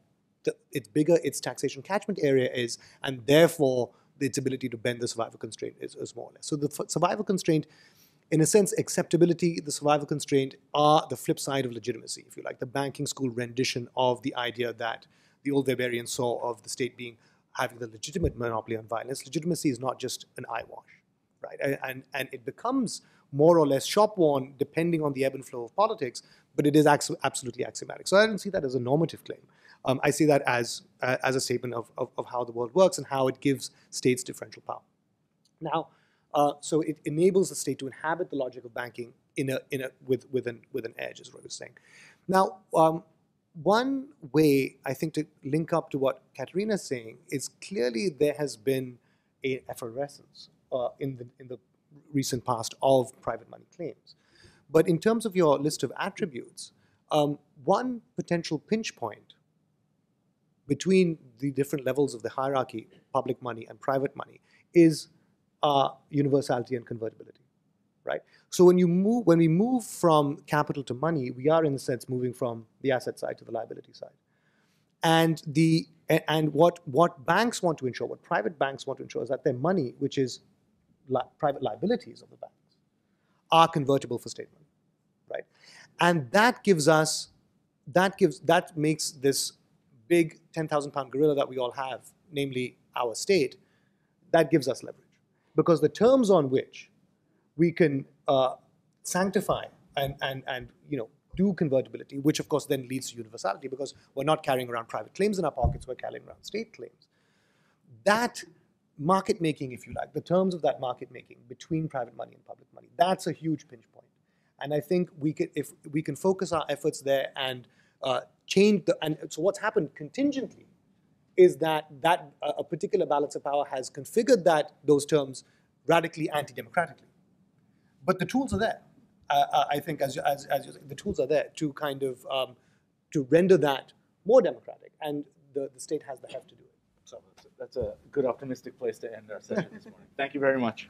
the, it's bigger its taxation catchment area is, and therefore its ability to bend the survival constraint is, is more or less. So the survival constraint, in a sense, acceptability, the survival constraint are the flip side of legitimacy, if you like, the banking school rendition of the idea that the old Weberians saw of the state being having the legitimate monopoly on violence. Legitimacy is not just an eyewash, right? And, and, and it becomes more or less shop-worn depending on the ebb and flow of politics, but it is absolutely axiomatic. So I don't see that as a normative claim. Um, I see that as, uh, as a statement of, of, of how the world works and how it gives states differential power. Now, uh, so it enables the state to inhabit the logic of banking in a, in a, with, with, an, with an edge, is what I was saying. Now, um, one way I think to link up to what Katharina is saying is clearly there has been a effervescence uh, in, the, in the recent past of private money claims. But in terms of your list of attributes, um, one potential pinch point between the different levels of the hierarchy, public money and private money, is uh, universality and convertibility, right? So when you move, when we move from capital to money, we are in a sense moving from the asset side to the liability side, and the and what what banks want to ensure, what private banks want to ensure, is that their money, which is li- private liabilities of the banks, are convertible for state money, right? And that gives us, that gives that makes this big 10,000 pound gorilla that we all have, namely our state, that gives us leverage. Because the terms on which we can uh, sanctify and, and, and you know, do convertibility, which of course then leads to universality because we're not carrying around private claims in our pockets, we're carrying around state claims. That market making, if you like, the terms of that market making between private money and public money, that's a huge pinch point. And I think we could, if we can focus our efforts there and uh, change the, and so what's happened contingently is that that uh, a particular balance of power has configured that those terms radically anti-democratically. But the tools are there. Uh, uh, I think, as, as, as the tools are there to kind of um, to render that more democratic, and the, the state has the heft to do that's a good optimistic place to end our session this morning. Thank you very much.